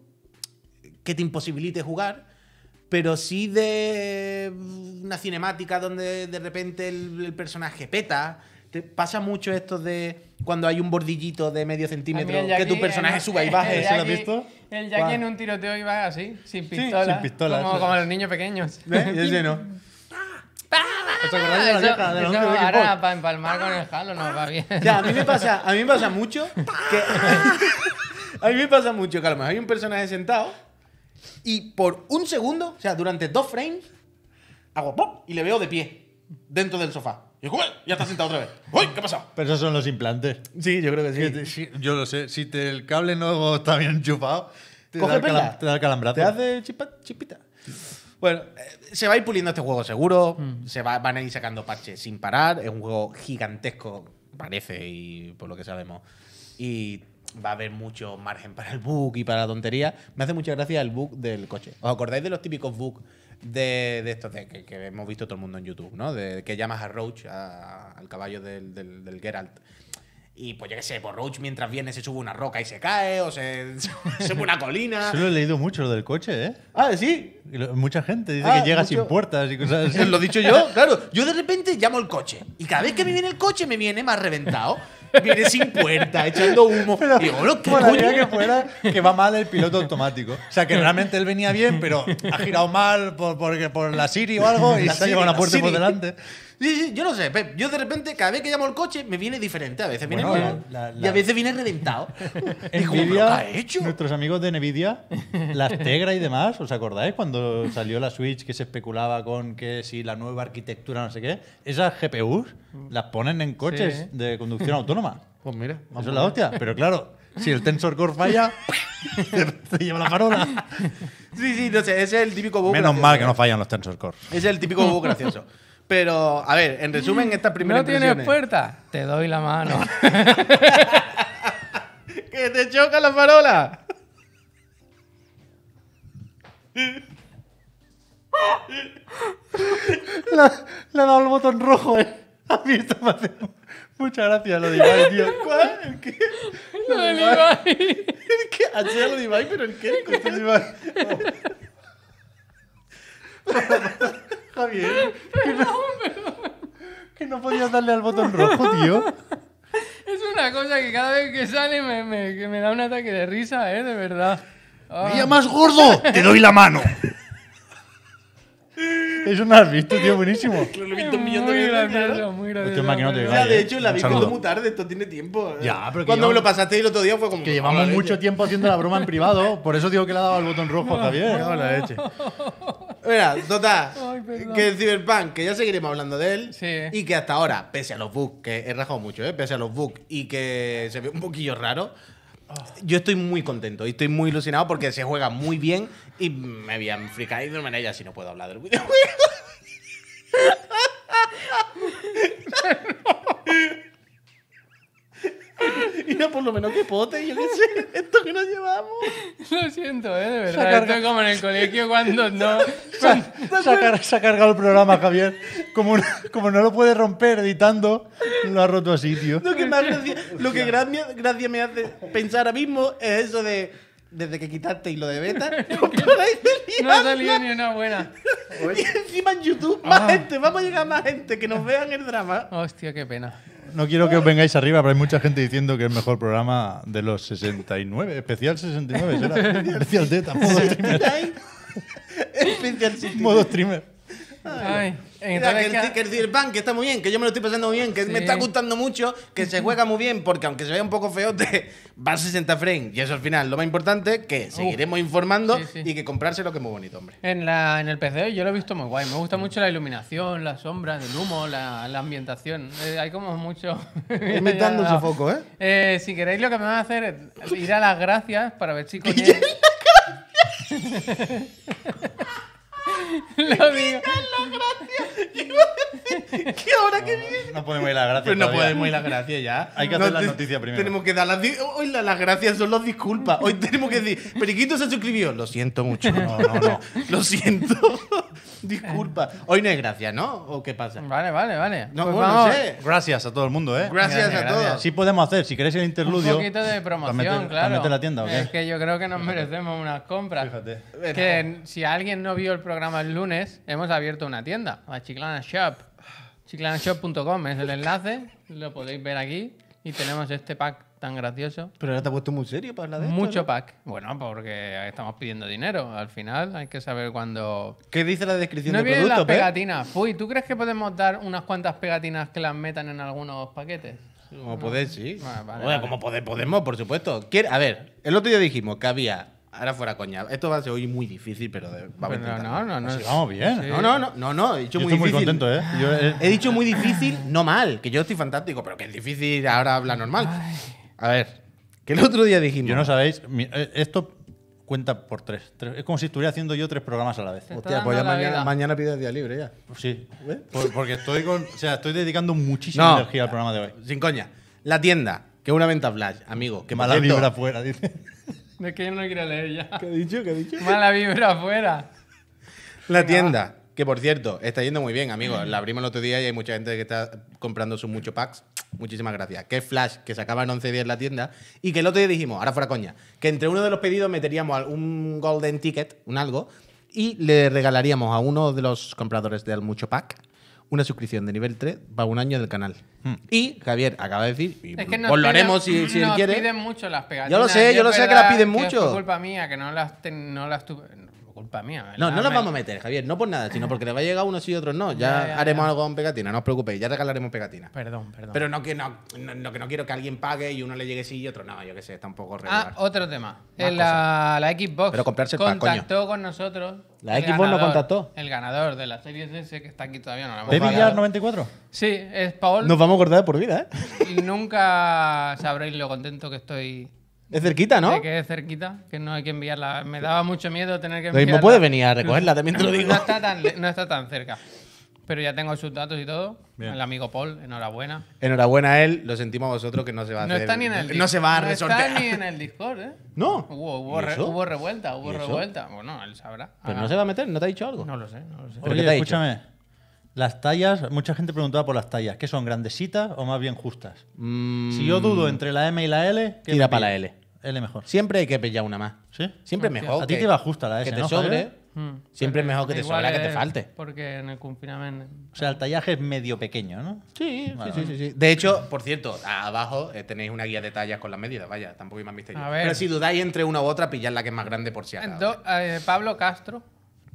que te imposibilite jugar, pero sí de una cinemática donde de repente el, el personaje peta. Te pasa mucho esto de cuando hay un bordillito de medio centímetro el que tu Jackie personaje suba y baje. ¿Eso lo has Jackie- visto? El Jackie en un tiroteo iba así, sin pistola. sin pistola, Como, sí. como los niños pequeños. Yo sé, ¿no? ¿Os acordáis de la de ahora para empalmar con el Halo no va bien. Ya, a mí me pasa, a mí me pasa mucho que a mí me pasa mucho que a lo mejor hay un personaje sentado y por un segundo, o sea, durante dos frames, hago pop y le veo de pie dentro del sofá. Y digo, "Ué, ya está sentado otra vez. Uy, ¿qué ha pasado? Pero esos son los implantes. Sí, yo creo que sí, yo lo sé. Si te- el cable no está bien enchufado, te, Coge da, el te da el calambrazo. ¿Te hace chipa- chipita? Bueno, eh, se va a ir puliendo este juego seguro. Se va- van a ir sacando parches sin parar. Es un juego gigantesco, parece, y por lo que sabemos. Y va a haber mucho margen para el bug y para la tontería. Me hace mucha gracia el bug del coche. ¿Os acordáis de los típicos bugs de, de estos de, que, que hemos visto todo el mundo en YouTube, ¿no? De que llamas a Roach, a- al caballo del, del, del Geralt. Y pues yo qué sé, por Roach mientras viene se sube una roca y se cae, o se, se sube una colina. Eso lo he leído mucho, lo del coche, ¿eh? Ah, sí. Lo- Mucha gente dice Ah, que llega mucho- sin puertas y cosas así. Lo he dicho yo, claro. Yo de repente llamo el coche. Y cada vez que me viene el coche, me viene más reventado. Viene sin puerta, echando humo. y digo, bueno, ¿qué Molaría coño? que fuera que va mal el piloto automático. O sea, que realmente él venía bien, pero ha girado mal por, por, por la Siri o algo y La se ha llevado una puerta por delante. Sí, sí, yo no sé, Pep. Yo de repente, cada vez que llamo el coche, me viene diferente. A veces viene Bueno, nuevo la- la- y a veces viene reventado. Como, ¿pero Nvidia, ¿qué ha hecho? nuestros amigos de Nvidia, las Tegra y demás, ¿os acordáis cuando salió la Switch que se especulaba con que si la nueva arquitectura no sé qué? Esas GPUs las ponen en coches Sí. de conducción autónoma. Pues mira, Eso es la hostia. Pero claro, si el Tensor Core falla, te, te lleva la farola. Sí, sí, no sé, ese es el típico bug. Menos gracioso. mal que no fallan los Tensor Core. Ese es el típico bug gracioso. Pero, a ver, en resumen, estas primeras ¿No tienes puerta? Te doy la mano. ¡Que te choca la farola! Le ha- le ha dado el botón rojo, ¿eh? ¿Has visto? Me hace mucha gracia lo de Ibai, tío. ¿Cuál? ¿El qué? Lo del Ibai. ¿El qué? Sí, lo de Ibai, pero ¿el qué? Esto es Ibai. Javier, que no, que no podías darle al botón rojo, tío. Es una cosa que cada vez que sale me, me- que me da un ataque de risa, ¿eh? De verdad. Ah. ¡Me llamas gordo! ¡Te doy la mano! Eso no has visto, tío, buenísimo. Lo he visto un millón de muy veces, gracioso, claro. muy gracioso. Hostia, máquina, no te pero- Ya, Ibai, de eh. hecho, la Un vi saludo. cuando muy tarde, esto tiene tiempo. Ya, pero que Cuando me llevamos- lo pasaste el otro día fue como. Que "Ah, llevamos mucho leche". tiempo haciendo la broma en privado, por eso digo que le ha dado al botón rojo a Javier. Mira, total, Ay, que el Cyberpunk, que ya seguiremos hablando de él, Sí. y que hasta ahora, pese a los bugs, que he rajado mucho, ¿eh? pese a los bugs, y que se ve un poquillo raro, yo estoy muy contento y estoy muy ilusionado porque se juega muy bien y me voy a fricar y de una manera si no puedo hablar del videojuego. y no por lo menos que pote, yo qué sé, esto que nos llevamos. Lo siento, ¿eh? De verdad. cargado. Estoy como en el colegio cuando no. Se ha, se ha car- se ha cargado el programa, Javier. Como, no- como no lo puede romper editando, lo ha roto así, tío. Lo que más gracia, lo que gracia, gracia me hace pensar ahora mismo es eso de desde que quitaste y lo de beta, no paráis de No ha salido ni una buena. Y encima en YouTube, más Ah. gente, vamos a llegar a más gente que nos vean el drama. Hostia, qué pena. No quiero que os vengáis arriba, pero hay mucha gente diciendo que es el mejor programa de los 69. Especial 69, será. Especial Teta, modo streamer. Especial. Modo streamer. Ay, Mira, que, el, que el que está muy bien, que yo me lo estoy pasando muy bien, que Sí. me está gustando mucho, que se juega muy bien, porque aunque se vea un poco feote, va a 60 frames. Y eso al final, lo más importante, que seguiremos informando Sí, sí. y que comprárselo, que es muy bonito, hombre. En, la, en el PC yo lo he visto muy guay. Me gusta mucho la iluminación, las sombras, el humo, la, la ambientación. Eh, hay como mucho. Inventando Ya, su no. foco, ¿eh? Eh, Si queréis, lo que me va a hacer es ir a las gracias para ver si coñe- Lo digo. ¿Qué hora que viene? No podemos ir a la gracia. Pues no todavía. podemos ir a las gracias ya. Hay que hacer No las te- noticias primero. Tenemos que dar las. Hoy la- las gracias son las disculpas. Hoy tenemos que decir, Periquito se suscribió. Lo siento mucho. No, no, no. Lo siento. Disculpa. Hoy no es gracias, ¿no? ¿O qué pasa? Vale, vale, vale. No, Pues bueno, no sé. Gracias a todo el mundo, ¿eh? Gracias, Gracias, a todos. gracias. Sí podemos hacer, si queréis el Un interludio. poquito de promoción, ¿Para meter, claro. ¿Para meter la tienda o qué? Es que yo creo que nos merecemos unas compras. Fíjate. Que si alguien no vio el programa el lunes, hemos abierto una tienda, la Chiclana Shop. Chiclanashop.com es el enlace, lo podéis ver aquí. Y tenemos este pack tan gracioso. Pero ahora te has puesto muy serio para hablar de esto, Mucho ¿no? pack. Bueno, porque estamos pidiendo dinero. Al final hay que saber cuándo. ¿Qué dice la descripción No del las producto, Pep? pegatinas. Uy, ¿tú crees que podemos dar unas cuantas pegatinas que las metan en algunos paquetes? Como podéis, sí. Vale, Bueno, vale. como pode- podemos, por supuesto. A ver, el otro día dijimos que había. Ahora fuera coña. Esto va a ser hoy muy difícil, pero de- vamos a Pero no, no, no. Vamos bien. Sí. No, no, no, no, no, he dicho Yo muy estoy muy difícil. contento, ¿eh? Yo, eh, He dicho muy difícil, no mal, que yo estoy fantástico, pero que es difícil ahora hablar normal. A ver, que el otro día dijimos. yo no sabéis, eh, esto cuenta por tres. Tres- Es como si estuviera haciendo yo tres programas a la vez. Hostia, pues ya mañana, mañana pido día libre ya. Sí. Por- porque estoy con. O sea, estoy dedicando muchísima No. energía al programa de hoy. Sin coña. La tienda, que es una venta flash, amigo. Que mala vibra afuera, dice. Es que yo no quiero leer ya. ¿Qué ha dicho? ¿Qué ha dicho? Mala vibra afuera. La tienda, que por cierto, está yendo muy bien, amigos. La abrimos el otro día y hay mucha gente que está comprando sus muchos packs. Muchísimas gracias. Que es Flash, que se acaba en 11 días en la tienda. Y que el otro día dijimos, ahora fuera coña, que entre uno de los pedidos meteríamos un Golden Ticket, un algo, y le regalaríamos a uno de los compradores del mucho pack una suscripción de nivel 3 para un año del canal. Y Javier acaba de decir, y Es que nos pues lo piden- haremos si, si él nos quiere. piden mucho las pegatinas. Yo lo sé, yo es lo sé que las piden que mucho. fue culpa mía, que no las, ten- no las tuve. No, fue culpa mía. No, no las las vamos a meter, Javier, no por nada, sino porque le va a llegar a unos y otros no. Ya, Ya, ya, haremos ya. algo con pegatina, no os preocupéis, ya regalaremos pegatina. Perdón, perdón. Pero no que no, no, no que no quiero que alguien pague y uno le llegue sí y otro no, yo qué sé, está un poco Ah, regular. otro tema. En la, la Xbox Pero comprarse el pack, contactó con nosotros. ¿La el Xbox no contactó? El ganador de la serie S que está aquí todavía, no la hemos ¿Baby pagado. Yar 94? Sí, es Paul. Nos vamos a acordar de por vida, ¿eh? Y nunca sabréis lo contento que estoy Es cerquita, ¿no? de que es cerquita, que no hay que enviarla. Me daba mucho miedo tener que Lo mismo enviarla. puede venir a recogerla, también te lo digo. No está tan, no está tan cerca. Pero ya tengo sus datos y todo. Bien. El amigo Paul, enhorabuena. Enhorabuena a él, lo sentimos a vosotros que no se va a No hacer. está ni en el No se va a no resortear. está ni en el Discord, ¿eh? No. Hubo, hubo, ¿Y re- eso? hubo revuelta, hubo revuelta. Bueno, él sabrá. Pero Haga- no se va a meter, ¿no te ha dicho algo? No lo sé, no lo sé. ¿Pero Oye, qué te ha dicho? escúchame. Las tallas, mucha gente preguntaba por las tallas. ¿Qué son, grandecitas o más bien justas? Mm, Si yo dudo entre la M y la L, ¿qué Tira me pa' la? L. L mejor. Siempre hay que pillar una más. ¿Sí? Siempre es Hostia. mejor. A ti que- te iba justa la S, Que te ¿no, sobre. Javier? Mm. Siempre es mejor que te sobra que te falte. Porque en el confinamiento. O sea, el tallaje es medio pequeño, ¿no? Sí, sí, sí, sí, sí. De hecho, por cierto, abajo eh, tenéis una guía de tallas con las medidas. Vaya, tampoco hay más misterio. Pero si dudáis entre una u otra, pillad la que es más grande por si acaso. Eh, Pablo Castro,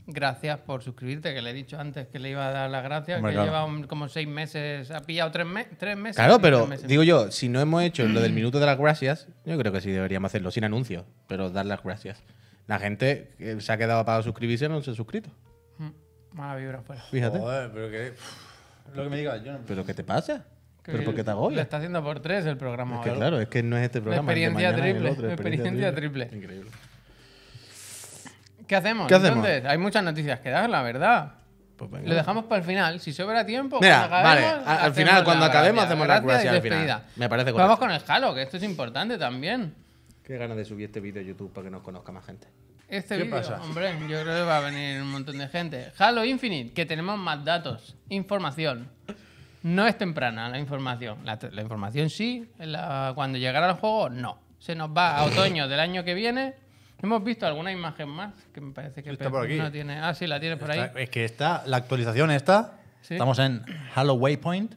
gracias por suscribirte, que le he dicho antes que le iba a dar las gracias, Hombre, que claro. lleva un- como seis meses, ha pillado tres, me- tres meses. Claro, pero tres meses. digo yo, si no hemos hecho lo del minuto de las gracias, yo creo que sí deberíamos hacerlo sin anuncio, pero dar las gracias. La gente que se ha quedado para suscribirse no se ha suscrito. Mm, Mala vibra fuera. Fíjate. Joder, pero que. Lo que me digas, yo no. ¿Pero qué te pasa? ¿Pero por qué te Lo agobias? está haciendo por tres el programa. Es que claro, es que no es este programa. de experiencia mañana y el triple, otro, experiencia triple. Increíble. ¿Qué hacemos? ¿Qué hacemos? Entonces, hay muchas noticias que dar, la verdad. Pues venga. Lo dejamos para el final. Si sobra tiempo, Mira, cuando acabemos, vale, al final, cuando acabemos, gracia. hacemos la gracia al final. Me parece Vamos correcto. con el Halo, que esto es importante también. Qué ganas de subir este vídeo a YouTube para que nos conozca más gente. Este ¿Qué vídeo, pasa? hombre, yo creo que va a venir un montón de gente. Halo Infinite, que tenemos más datos, información. No es temprana la información. La, la información sí, la- cuando llegará el juego, no. Se nos va a otoño del año que viene. Hemos visto alguna imagen más que me parece que Está por aquí. no tiene. Ah, sí, la tiene por ahí. Está- es que está, la actualización esta, Sí. estamos en Halo Waypoint,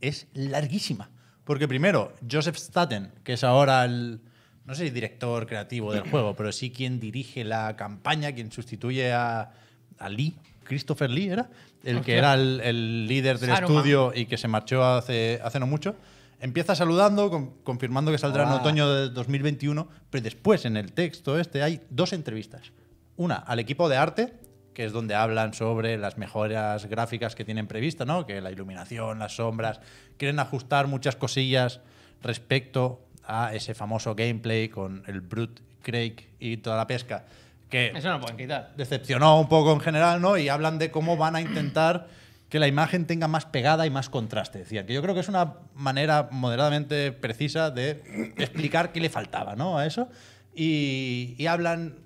es larguísima. Porque primero, Joseph Staten, que es ahora el, no sé si director creativo del juego, pero sí quien dirige la campaña, quien sustituye a, a Lee, Christopher Lee era, el que Hostia. era el, el líder del Saruman. estudio y que se marchó hace, hace no mucho. Empieza saludando, con- confirmando que saldrá en Hola. otoño de 2021, pero después en el texto este hay dos entrevistas. Una al equipo de arte, que es donde hablan sobre las mejoras gráficas que tienen previstas, ¿no? Que la iluminación, las sombras, quieren ajustar muchas cosillas respecto a ese famoso gameplay con el Brute Craig y toda la pesca, que Eso no pueden quitar. decepcionó un poco en general, ¿no? Y hablan de cómo van a intentar que la imagen tenga más pegada y más contraste. Decían que yo creo que es una manera moderadamente precisa de explicar qué le faltaba, ¿no? A eso. Y, hablan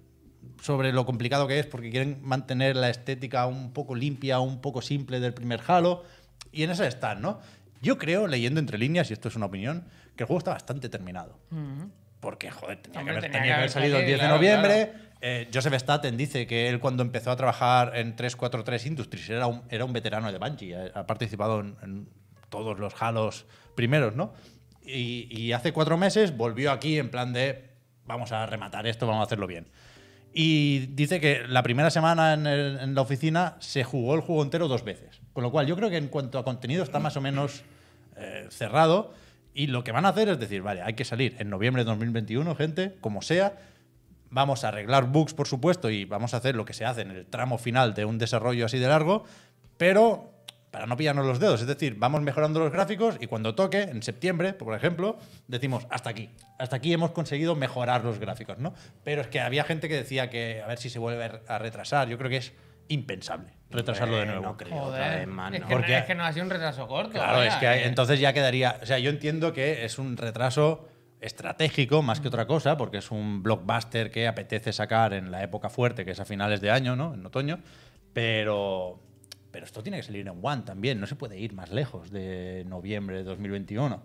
sobre lo complicado que es porque quieren mantener la estética un poco limpia, un poco simple del primer Halo. Y en eso están, ¿no? Yo creo, leyendo entre líneas, y esto es una opinión, que el juego está bastante terminado. Porque, joder, tenía, Hombre, que, haber, tenía que haber salido el salido, 10 de claro, noviembre. Eh, Joseph Staten dice que él cuando empezó a trabajar en 343 Industries era un, era un veterano de Bungie, ha, ha participado en, en todos los Halos primeros, ¿no? Y, y hace cuatro meses volvió aquí en plan de vamos a rematar esto, vamos a hacerlo bien. Y dice que la primera semana en, el- en la oficina se jugó el juego entero dos veces. Con lo cual yo creo que en cuanto a contenido está más o menos eh, cerrado. Y lo que van a hacer es decir, vale, hay que salir en noviembre de 2021, gente, como sea. Vamos a arreglar bugs, por supuesto, y vamos a hacer lo que se hace en el tramo final de un desarrollo así de largo, pero para no pillarnos los dedos. Es decir, vamos mejorando los gráficos y cuando toque, en septiembre, por ejemplo, decimos, hasta aquí. Hasta aquí hemos conseguido mejorar los gráficos, ¿no? Pero es que había gente que decía que a ver si se vuelve a retrasar. Yo creo que es impensable retrasarlo de Eh, nuevo. no creo. otra vez más, es, ¿no? que Porque- no, es que no ha sido un retraso corto. Claro, vaya, es que hay- eh. entonces ya quedaría. O sea, yo entiendo que es un retraso estratégico más que otra cosa, porque es un blockbuster que apetece sacar en la época fuerte, que es a finales de año, ¿no? En otoño. Pero. Pero esto tiene que salir en One también. No se puede ir más lejos de noviembre de 2021.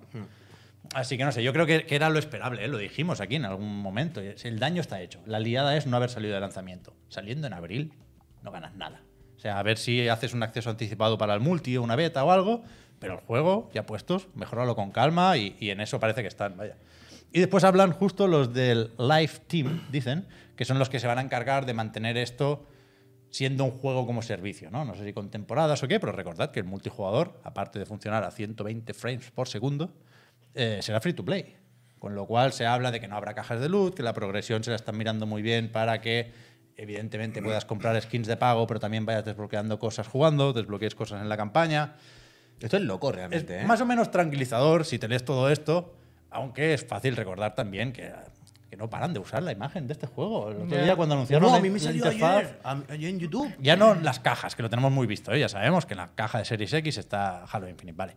Así que no sé, yo creo que, que era lo esperable, ¿eh? lo dijimos aquí en algún momento. El daño está hecho. La liada es no haber salido de lanzamiento. Saliendo en abril, no ganas nada. Sea, a ver si haces un acceso anticipado para el multi o una beta o algo, pero el juego, ya puestos, mejoralo con calma y, en eso parece que están, vaya. Y después hablan justo los del Live Team, dicen, que son los que se van a encargar de mantener esto siendo un juego como servicio, ¿no? No sé si con temporadas o qué, pero recordad que el multijugador, aparte de funcionar a 120 frames por segundo, eh, será free to play. Con lo cual se habla de que no habrá cajas de loot, que la progresión se la están mirando muy bien para que, evidentemente, puedas comprar skins de pago, pero también vayas desbloqueando cosas jugando, desbloquees cosas en la campaña. Esto es loco Es realmente, ¿eh? más o menos tranquilizador si te lees todo esto, aunque es fácil recordar también que, que no paran de usar la imagen de este juego. El otro día cuando anunciaron No, la- a mí me salió interfaz- ayer, ayer en YouTube. ya no las cajas, que lo tenemos muy visto, ¿eh? ya sabemos que en la caja de Series X está Halo Infinite, vale.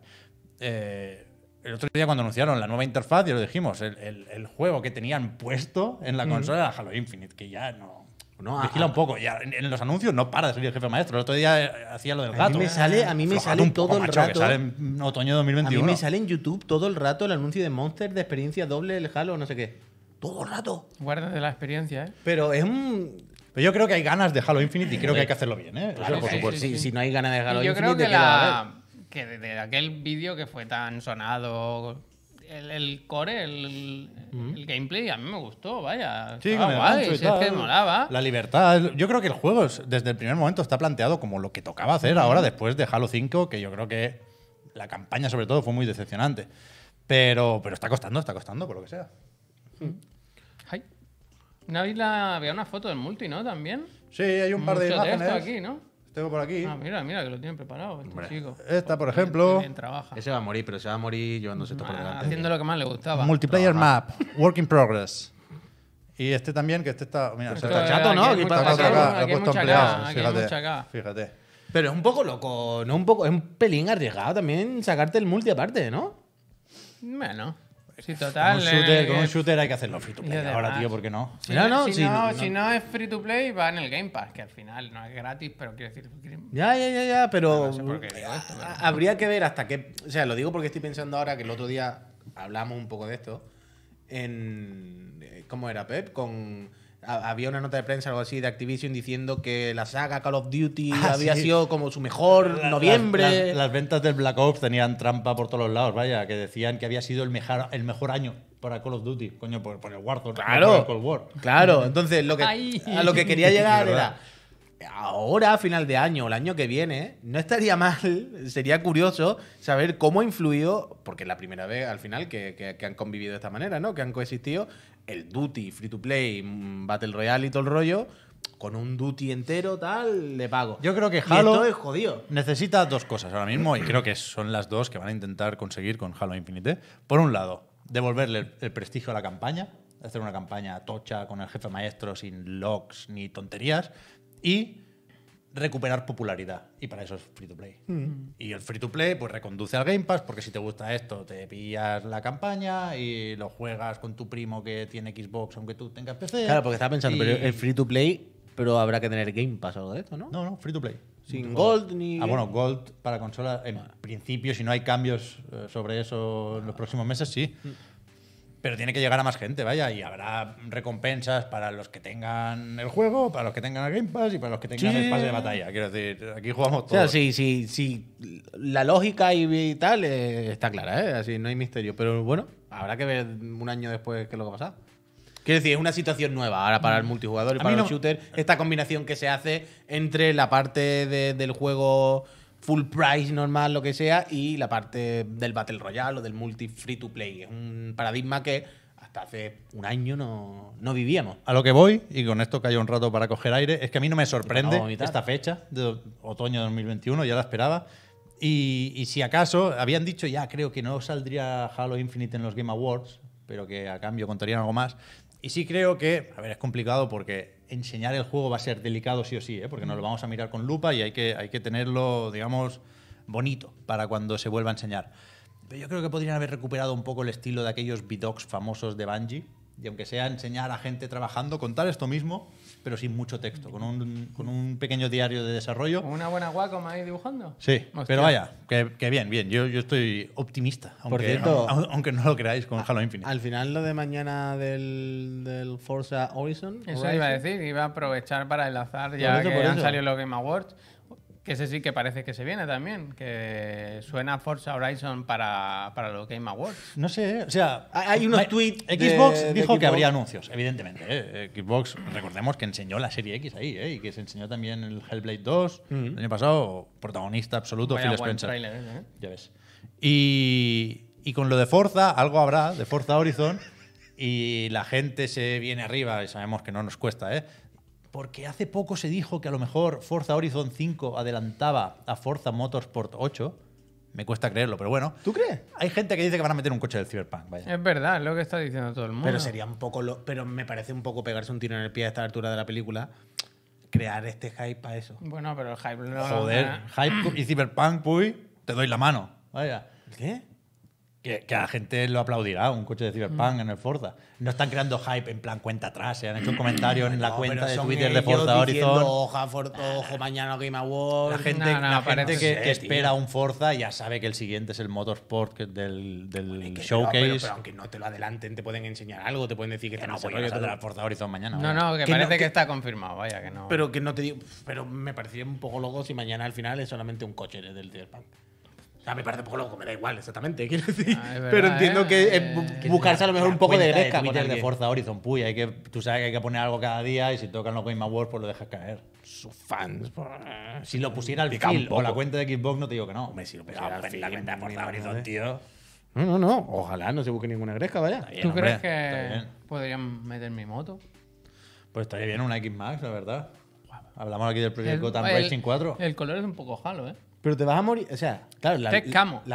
Eh, el otro día cuando anunciaron la nueva interfaz, ya lo dijimos, el, el- el juego que tenían puesto en la consola era Halo Infinite, que ya no... No, a- vigila a- un poco. Ya en, en los anuncios no para de salir el jefe maestro. El otro día eh, hacía lo del A gato. mí me sale- a mí me sale un poco, todo el macho, que rato. sale en otoño de A mí 2021. me sale en YouTube todo el rato el anuncio de Monster de experiencia doble, el Halo, no sé qué. Todo el rato. Guárdate la experiencia, ¿eh? Pero es un. Pero yo creo que hay ganas de Halo Infinite y creo que hay que hacerlo bien, ¿eh? Claro, Sí, por sí, supuesto. sí, si, sí. si no hay ganas de Halo Y yo creo Infinite, que, ¿de a la, que de, de aquel vídeo que fue tan sonado, el, el core, el, el gameplay, a mí me gustó, vaya. Sí, con guay, gancho y si es que molaba. La libertad. Yo creo que el juego es- desde el primer momento está planteado como lo que tocaba hacer ahora después de Halo 5, que yo creo que la campaña sobre todo fue muy decepcionante. Pero, pero está costando, está costando, por lo que sea. Ay. ¿No habéis la, había una foto del multi, ¿no? También. Sí, hay un par de imágenes. aquí, ¿no? Tengo por aquí. Ah, mira, mira, que lo tienen preparado este chico. Esta, por ejemplo. bien trabaja. Ese va a morir, pero se va a morir llevándose esto por Ah, delante. haciendo lo que más le gustaba. Multiplayer Map, Work in Progress. Y este también, que este está. Mira, Esto está es- chato, ¿no? aquí hay Aquí mucha- Está hay- acá, lo he aquí hay puesto mucha ampliado. acá, aquí hay Fíjate. acá. Fíjate. Pero es un poco loco, no un poco, es un pelín arriesgado también sacarte el multi aparte, ¿no? Bueno, sí, Con total. un, shooter, eh, con un eh, shooter hay que hacerlo free to play ahora, tío, ¿por qué no? Si, no, no, si, no, no. si no es free to play, va en el Game Pass, que al final no es gratis, pero quiero decir. Ya, ya, ya, ya, pero No sé por qué digo esto, pero- a- habría que ver hasta qué, o sea, lo digo porque estoy pensando ahora que el otro día hablamos un poco de esto en eh, ¿cómo era Pep? Con había una nota de prensa algo así de Activision diciendo que la saga Call of Duty Ah, había sí. sido como su mejor La- noviembre. Las, ventas del Black Ops tenían trampa por todos los lados, vaya, que decían que había sido el mejor, el mejor año para Call of Duty, coño, por, por el Warzone, no Claro. por el Cold War. Claro, entonces lo que, Ay. a lo que quería llegar era, ahora a final de año o el año que viene, no estaría mal, sería curioso saber cómo ha influido, porque es la primera vez al final que, que- que han convivido de esta manera, ¿no? Que han coexistido el Duty, Free to Play, mm, Battle Royale y todo el rollo, con un Duty entero, tal, de pago. Yo creo que Y Halo esto es jodido. necesita dos cosas ahora mismo y creo que son las dos que van a intentar conseguir con Halo Infinite. Por un lado, devolverle el, el prestigio a la campaña, hacer una campaña tocha con el jefe maestro sin logs ni tonterías y recuperar popularidad. Y para eso es free to play. Y el free to play pues reconduce al Game Pass porque si te gusta esto te pillas la campaña y lo juegas con tu primo que tiene Xbox aunque tú tengas PC. Claro, porque estaba pensando, Y- pero el Free to Play, pero habrá que tener Game Pass o algo de esto, ¿no? No, no, free to play. Sin Gold ni... Ah, bueno, Gold para consola, en principio, si no hay cambios eh, sobre eso en los próximos meses, sí. Pero tiene que llegar a más gente, vaya, y habrá recompensas para los que tengan el juego, para los que tengan el Game Pass y para los que tengan Sí. el pase de batalla. Quiero decir, aquí jugamos O todos. sea, sí, sí, sí. La lógica y tal eh, está clara, ¿eh? Así no hay misterio. Pero bueno, habrá que ver un año después qué es lo que ha pasado. Quiero decir, es una situación nueva ahora para el multijugador y para no- shooters. Esta combinación que se hace entre la parte de- del juego full price normal, lo que sea, y la parte del Battle Royale o del multi free to play. Es un paradigma que hasta hace un año no, no vivíamos. A lo que voy, y con esto cayó un rato para coger aire, es que a mí no me sorprende Para vomitar. esta fecha de otoño de 2021, ya la esperaba. Y, y si acaso, habían dicho ya, creo que no saldría Halo Infinite en los Game Awards, pero que a cambio contarían algo más. Y sí creo que, a ver, es complicado porque enseñar el juego va a ser delicado sí o sí, ¿eh? porque nos lo vamos a mirar con lupa y hay que, hay que tenerlo, digamos, bonito para cuando se vuelva a enseñar. Pero yo creo que podrían haber recuperado un poco el estilo de aquellos vidocs famosos de Bungie. Y aunque sea enseñar a gente trabajando, contar esto mismo, pero sin mucho texto, con un, con un pequeño diario de desarrollo. ¿Con una buena Wacom ahí dibujando? Sí, Hostia. pero vaya, que, que bien, bien. Yo, yo estoy optimista, aunque, cierto- aun- aunque no lo creáis con Halo Infinite. Al final, lo de mañana del, del Forza Horizon. Eso Horizon, iba a decir, iba a aprovechar para enlazar Por ya eso, que por han salido los Game Awards. Que ese sí que parece que se viene también, que suena Forza Horizon para, para los Game Awards. No sé, o sea. Hay- unos tweets de- Xbox de dijo que Xbox. habría anuncios, evidentemente. ¿eh? Xbox, recordemos que enseñó la serie X ahí, ¿eh? y que se enseñó también el Hellblade 2 el año pasado, protagonista absoluto, Vaya Phil buen Spencer. tráiler ese, ¿eh? Ya ves. Y, y con lo de Forza, algo habrá de Forza Horizon. Y la gente se viene arriba, y sabemos que no nos cuesta, ¿eh? Porque hace poco se dijo que a lo mejor Forza Horizon 5 adelantaba a Forza Motorsport 8. Me cuesta creerlo, pero bueno. ¿Tú crees? Hay gente que dice que van a meter un coche del Cyberpunk, vaya. Es verdad, es lo que está diciendo todo el mundo. Pero sería un poco. Lo, pero me parece un poco pegarse un tiro en el pie a esta altura de la película. Crear este hype para eso. Bueno, pero el hype no Joder, Hype y Cyberpunk, puy, te doy la mano. Vaya. ¿Qué? Que, que a la gente lo aplaudirá, un coche de Cyberpunk en el Forza. No están creando hype en plan cuenta atrás, se han hecho un comentario en la No, cuenta de Twitter de Forza diciendo, Horizon. Oja, for- ojo, mañana Game Awards. La gente, No, no, la parece gente que, que espera un Forza ya sabe que el siguiente es el Motorsport que- del, del Que- pero- showcase. Pero, pero aunque no te lo adelanten, te pueden enseñar algo, te pueden decir que, que está no, pues saldrá todo. el Forza Horizon mañana. No, no, que, Que parece no, que, que- está confirmado, vaya, que no. Pero que no te digo. Pero me parecía un poco loco si mañana al final es solamente un coche del Cyberpunk. Sea, me parece un poco loco, me da igual, exactamente. Quiero decir. Ah, verdad, pero entiendo ¿eh? que es Eh, buscarse a lo la- mejor la un poco de gresca Twitter de alguien. Forza Horizon, puy, hay que, tú sabes que hay que poner algo cada día y si tocan los Game Awards pues lo dejas caer. Sus fans. pues, Si lo pusiera al fil o la cuenta de Xbox no te digo que no. Hombre, si lo pusiera al la fil, cuenta de Forza Horizon, tío. No, no, no. Ojalá no se busque ninguna gresca, vaya. Bien, ¿Tú hombre, crees que podrían meter mi moto? Pues estaría bien una X Max, la verdad. Hablamos aquí del proyecto Gotham el- Racing 4. El color es un poco jalo, ¿eh? Pero te vas a morir. O sea, claro, la,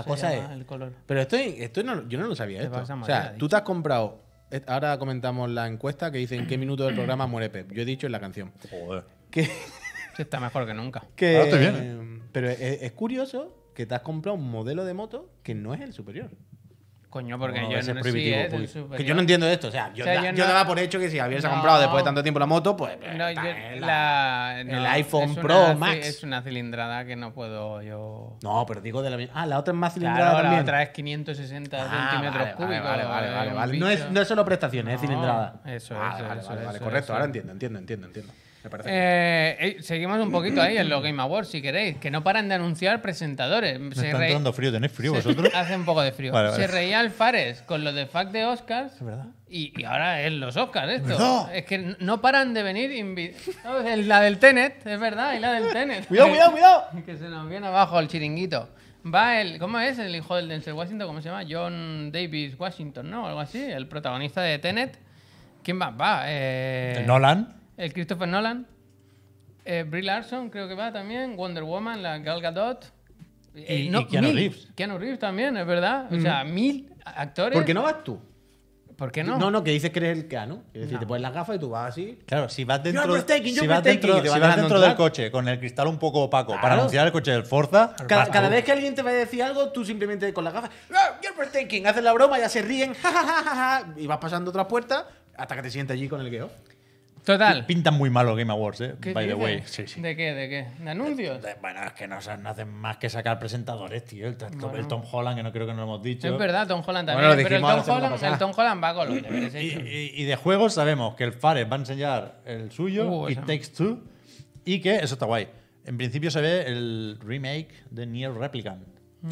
cosa es. el color. Pero esto, esto no, yo no lo sabía. Te Esto. vas a O morir, sea, tú te has comprado. Ahora comentamos la encuesta que dice en qué minuto del programa muere Pep. Yo he dicho en la canción. Joder. Que, Sí, está mejor que nunca. que- Ahora estoy bien, Pero es, es curioso que te has comprado un modelo de moto que no es el superior. Coño, porque yo no es sí es pues. Que yo no entiendo esto. O sea, yo, O sea, da- yo yo no- daba por hecho que si Javier se ha comprado después de tanto tiempo la moto, pues. No, está yo- la- el no, iPhone es una Pro Max. Es una cilindrada que no puedo yo. No, pero digo de la misma. Ah, la otra es más cilindrada Claro, la otra es 560 Ah, centímetros vale, cúbicos. Vale, vale, vale. No es, no es solo prestaciones, es cilindrada. eso, Vale, eso, vale, eso, vale, eso, correcto. Ahora entiendo, entiendo, entiendo, entiendo. Parece. Eh, eh, seguimos un poquito ahí en los Game Awards, si queréis, que no paran de anunciar presentadores. Me Se está re- entrando frío, ¿tenéis frío se- vosotros? Hace un poco de frío. Vale, vale. Se reía el Fares con lo de Fact de Oscars. verdad. Y, y ahora es los Oscars esto. ¿Verdad? Es que no paran de venir. invi- No, la del Tenet, es verdad, y la del Tenet. cuidado, cuidado, cuidado. que se nos viene abajo el chiringuito. Va el. ¿Cómo es? El hijo del Denzel Washington, ¿cómo se llama? John Davis Washington, ¿no? Algo así. El protagonista de Tenet. ¿Quién va? Va. Eh, ¿El Nolan? El Christopher Nolan. Eh, Brie Larson, creo que va también. Wonder Woman, la Gal Gadot. Eh, Y- y Keanu mil. Reeves. Keanu Reeves también, es verdad. O sea, mil actores. ¿Por qué no vas tú? ¿Por qué no? No, no, que dices que eres el Keanu. Es decir, No. te pones las gafas y tú vas así. Claro, si vas dentro, breathtaking, si vas dentro, si vas del coche con el cristal un poco opaco para anunciar el coche del Forza, Cada, vez que alguien te va a decir algo, tú simplemente con las gafas, "Ah, you're breathtaking", haces la broma, ya se ríen, ja, ja, ja, ja, ja, y vas pasando otras puertas hasta que te sientes allí con el guion. Total. pintan muy mal los Game Awards, eh. ¿Qué By the dices? way. Sí, sí. ¿De qué? ¿De qué? ¿De anuncios? De- Bueno, es que no, se- no hacen más que sacar presentadores, tío. El, el Bueno. Tom Holland, que no creo que no lo hemos dicho. Es verdad, Tom Holland también. Bueno, lo pero el Tom, Holland, el Tom Holland va con los deberes Y, hechos. y- y de juegos sabemos que el Fares va a enseñar el suyo, Uh, It. Takes Two, y que, eso está guay, en principio se ve el remake de Nier Replicant.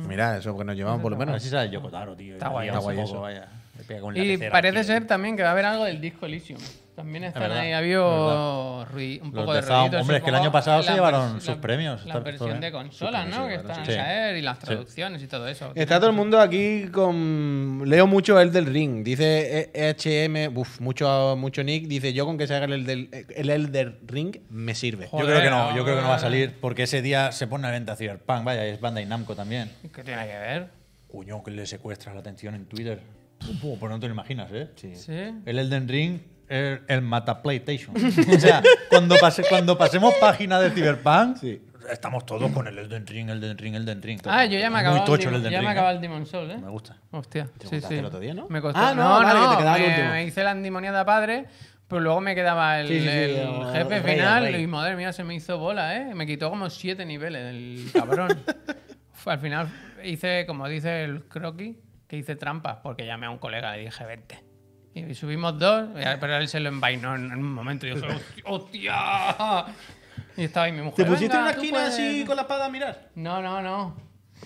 Mira, eso que nos llevamos por lo A ver menos. si sale Yoko Taro, tío. Está guay, Está está guay eso. Vaya. Le pega con la Y pecera, parece ser también que va a haber algo del disco Elysium. También están verdad, ahí, ha habido un poco de ruiditos, Hombre, es que el año pasado se llevaron sus la- premios, La versión de consolas, ¿no? Que están sí. a caer y las Sí. traducciones y todo eso. Está todo el mundo aquí con. Leo mucho el del ring. Dice E- HM, uf, mucho, mucho Nick. Dice: Yo con que se haga el del el Elder Ring me sirve. Yo creo que no, yo creo que no va a salir porque ese día se pone a la venta Cyberpunk, vaya, y es Bandai Namco también. ¿Qué tiene que ver? Cuño, que le secuestra la atención en Twitter. Uh, pues no te lo imaginas, ¿eh? Sí. El Elden Ring, el, el Mata PlayStation. o sea, cuando, pase, cuando pasemos página de Cyberpunk, estamos todos con el Elden Ring, Elden Ring, Elden Ring. Ah, yo ya me Muy acababa el, tocho el Elden ya Ring. me ¿eh? acababa el Demon Soul, ¿eh? Me gusta. Hostia, sí, gustaste sí. el otro día, ¿no? Me costó. Ah, no, no, vale, no, que te quedaba el me, me hice la endemoniada padre, pero luego me quedaba el, Sí, sí, sí, el el jefe rey, final y madre mía, se me hizo bola, ¿eh? Me quitó como siete niveles el cabrón. Al final hice, como dice el croquis, que hice trampas, porque llamé a un colega y le dije, vente. Y subimos dos, pero él se lo envainó en un momento y yo dije, ¡hostia! Y estaba ahí mi mujer. ¿Te pusiste en "Venga, una esquina puedes". así con la espada a mirar? No, no, no.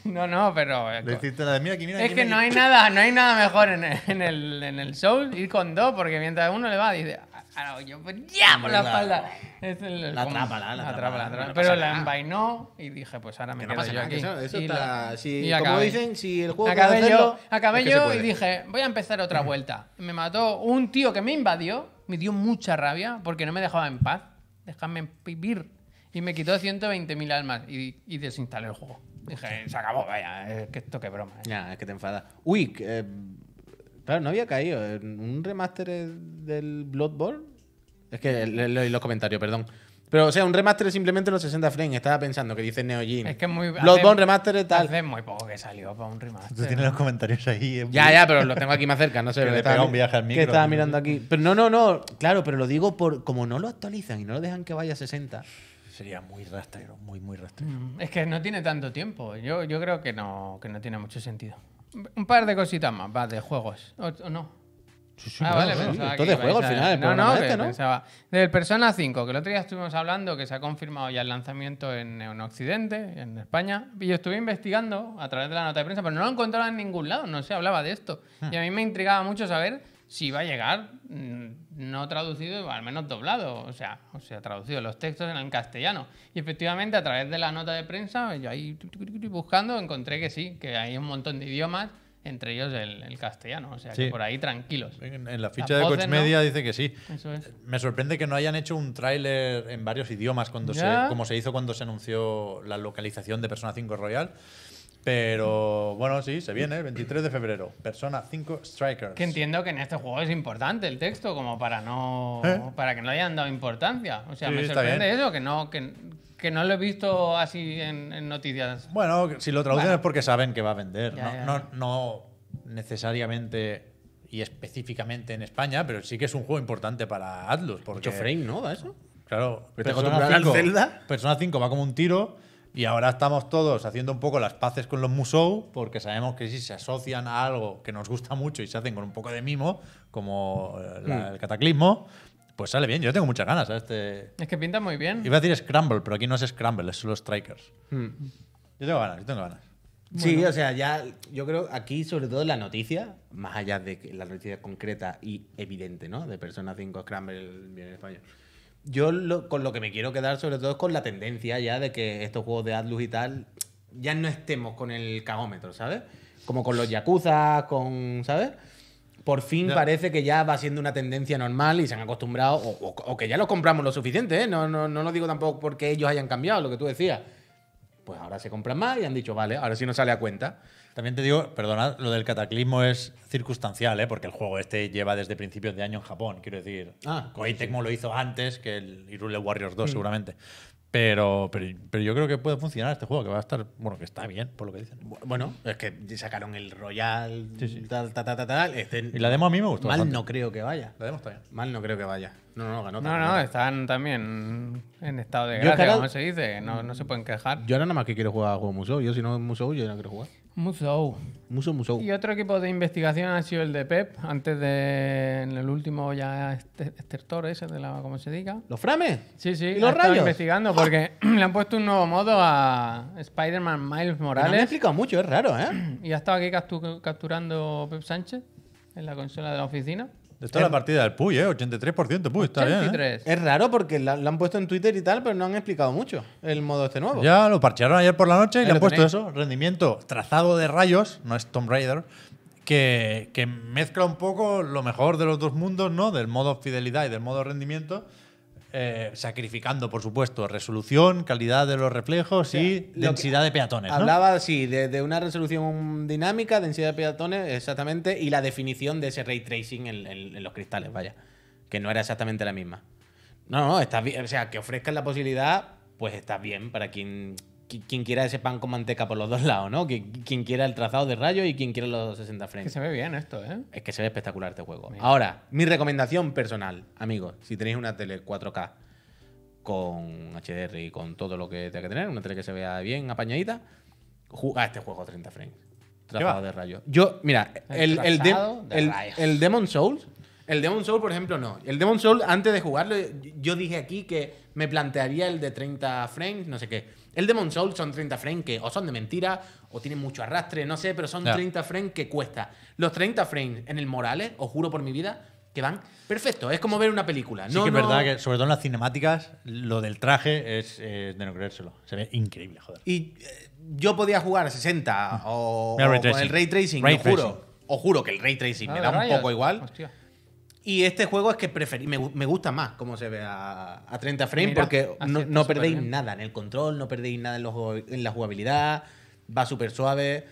No, no, pero. eh, Le hiciste la de mira aquí, mira es aquí, que mira no hay aquí". nada, no hay nada mejor en el, en el, en el Soul ir con dos, porque mientras uno le va, dice, "Ah, yo pues ya por la espalda. Es el, La atrápala, la Pero la envainó y dije, pues ahora me no quedo pasa yo nada, aquí. que eso, eso Y está. la- si, y como acabé. dicen, si el juego puede Acabé yo, acabé es que se yo y dije, voy a empezar otra vuelta. Me mató un tío que me invadió, me dio mucha rabia porque no me dejaba en paz. Déjame vivir. Y me quitó 120.000 almas y, y desinstalé el juego. Dije, se acabó, vaya, es que esto qué broma. ¿eh? Ya, es que te enfadas. Uy, eh, claro, no había caído. Un remaster del Bloodborne. Es que le- leí los comentarios, perdón. Pero, o sea, un remaster es simplemente los 60 frames. Estaba pensando que dice Neo Geo. Es que es muy. Bloodborne hace- remaster y tal. Hace muy poco que salió para un remaster. Tú tienes los comentarios ahí. Ya, ya, pero lo tengo aquí más cerca, no sé. Que le estaba un viaje al Que micro, estaba tío. mirando aquí. Pero no, no, no. Claro, pero lo digo por. Como no lo actualizan y no lo dejan que vaya a 60. Sería muy rastrero, muy, muy rastrero. Mm, Es que no tiene tanto tiempo. Yo, yo creo que no, que no tiene mucho sentido. Un par de cositas más, va, de juegos. ¿O, o no? ah, vale, bueno, pensaba esto que de juego al final, el No, no, este, ¿no? pensaba. Del Persona 5, que el otro día estuvimos hablando, que se ha confirmado ya el lanzamiento en, en Occidente, en España. Y yo estuve investigando a través de la nota de prensa, pero no lo encontraba en ningún lado, no se hablaba de esto. Hmm. Y a mí me intrigaba mucho saber si va a llegar mm, no traducido, al menos doblado, o sea, o sea, traducido los textos en, en castellano. Y efectivamente, a través de la nota de prensa, yo ahí buscando, encontré que sí, que hay un montón de idiomas, entre ellos el, el castellano. O sea, Sí. que por ahí tranquilos. En, en la ficha Las de Coach ¿no? Media dice que sí. Eso es. Me sorprende que no hayan hecho un tráiler en varios idiomas cuando se, como se hizo cuando se anunció la localización de Persona 5 Royal. Pero bueno, sí, se viene el 23 de febrero. Persona 5 Strikers. Que entiendo que en este juego es importante el texto, como para no. ¿Eh? para que no le hayan dado importancia. O sea, Sí, me sorprende eso, que no, que, que no lo he visto así en, en noticias. Bueno, si lo traducen Bueno. es porque saben que va a vender. Ya, no, ya, no- ya. no necesariamente y específicamente en España, pero sí que es un juego importante para Atlus. Porque, Mucho frame, ¿no? ¿Va eso? Claro, Persona acostumbras al 5, Zelda. Persona 5 va como un tiro y ahora estamos todos haciendo un poco las paces con los Musou porque sabemos que si se asocian a algo que nos gusta mucho y se hacen con un poco de mimo, como eh, la- Hmm. el cataclismo, pues sale bien. Yo tengo muchas ganas a este... Es que pinta muy bien. Iba a decir Scramble, pero aquí no es Scramble, es solo Strikers. Hmm. Yo tengo ganas, yo tengo ganas. Sí, o sea, ya yo creo aquí, sobre todo la noticia, más allá de la noticia concreta y evidente, ¿no? De Persona 5 Scramble bien en español. Yo lo- con lo que me quiero quedar sobre todo es con la tendencia ya de que estos juegos de Atlus y tal ya no estemos con el cagómetro, ¿sabes? Como con los Yakuza, con, ¿sabes? Por fin parece que ya va siendo una tendencia normal y se han acostumbrado, o, o- o que ya los compramos lo suficiente, ¿eh? No, no, no lo digo tampoco porque ellos hayan cambiado, lo que tú decías. Pues ahora se compran más y han dicho, vale, ahora sí nos sale a cuenta. También te digo, perdonad, lo del cataclismo es circunstancial, ¿eh? porque el juego este lleva desde principios de año en Japón. Quiero decir, Ah, Koei Tecmo lo hizo antes que el Hyrule Warriors 2, seguramente. Pero, pero, pero yo creo que puede funcionar este juego, que va a estar, bueno, que está bien, por lo que dicen. Bu- Bueno, es que sacaron el Royal, tal, tal, tal, tal, tal. Este, Y la demo a mí me gustó Mal bastante. no creo que vaya. La demo está bien. Mal no creo que vaya. No, no, ganó. No, ganó. no, están también en estado de gracia, como se dice. No, no se pueden quejar. Yo ahora nada más que quiero jugar a juego Musou. Yo si no es Musou, yo no quiero jugar. Musou. Musou, Musou. Y otro equipo de investigación ha sido el de Pep, antes de en el último ya este- estertor ese de la, ¿cómo se diga? ¿Los frames? Sí, sí, ¿Y ha los rayos? investigando porque le han puesto un nuevo modo a Spider-Man Miles Me Morales explicado mucho, es raro, ¿eh? y ha estado aquí captu- capturando Pep Sánchez en la consola de la oficina. Esta es la partida del Puy, ¿eh? 83%, Puy, está bien. ¿eh? 83. Es raro porque la- lo han puesto en Twitter y tal, pero no han explicado mucho el modo este nuevo. Ya lo parchearon ayer por la noche y le han puesto tenéis. eso, rendimiento trazado de rayos, no es Tomb Raider, que, que mezcla un poco lo mejor de los dos mundos, ¿no? Del modo fidelidad y del modo rendimiento, eh, sacrificando, por supuesto, resolución, calidad de los reflejos y densidad de peatones, ¿no? Hablaba, sí, de, de una resolución dinámica, densidad de peatones, exactamente, y la definición de ese ray tracing en, en- en los cristales, vaya. Que no era exactamente la misma. No, no, está bien. O sea, que ofrezcan la posibilidad, pues está bien para quien, qui- quien quiera ese pan con manteca por los dos lados, ¿no? Que- Quien quiera el trazado de rayos y quien quiera los 60 Que frames. se ve bien esto, ¿eh? Es que se ve espectacular este juego. Ahora, mi recomendación personal, amigos, si tenéis una tele 4K con HDR y con todo lo que tenga que tener, una tele que se vea bien apañadita, juega este juego a 30 frames. Trazado de rayos. Yo, mira, El el, el, de- trazado de el- rayos. el Demon Souls, el Demon Souls, por ejemplo, no. El Demon Souls, antes de jugarlo, yo dije aquí que me plantearía el de 30 frames, no sé qué. El Demon Souls son 30 frames que o son de mentira o tienen mucho arrastre, no sé, pero son Ya. 30 frames que cuesta. Los 30 frames en el Morales, os juro por mi vida, que van perfecto. Es como ver una película. Sí no, que es no- verdad que, sobre todo en las cinemáticas, lo del traje es, es de no creérselo. Se ve increíble, joder. Y eh, yo podía jugar a 60 o, Mira, o ray con tracing. el ray tracing, Ray os juro. tracing. Os juro que el ray tracing me Ah, da de un rayos. poco igual. Hostia. Y este juego es que preferí, me, me gusta más cómo se ve a, a 30 frames Mira, porque no, no perdéis bien. nada en el control, no perdéis nada en, los en la jugabilidad. va súper suave.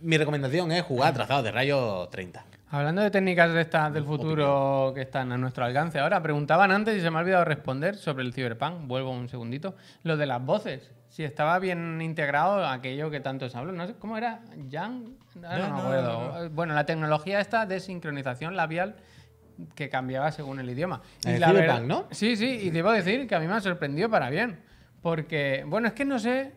Mi recomendación es jugar trazados de rayo 30. Hablando de técnicas de estas del futuro que están a nuestro alcance ahora, preguntaban antes y se me ha olvidado responder sobre el Cyberpunk. Vuelvo un segundito. Lo de las voces. Si estaba bien integrado aquello que tanto se habló. No sé cómo era. ¿Yang? No, No, me no, acuerdo. Bueno, la tecnología esta de sincronización labial que cambiaba según el idioma. En el la verdad- ¿no? Sí, sí, y debo decir que a mí me ha sorprendido para bien. Porque, bueno, es que no sé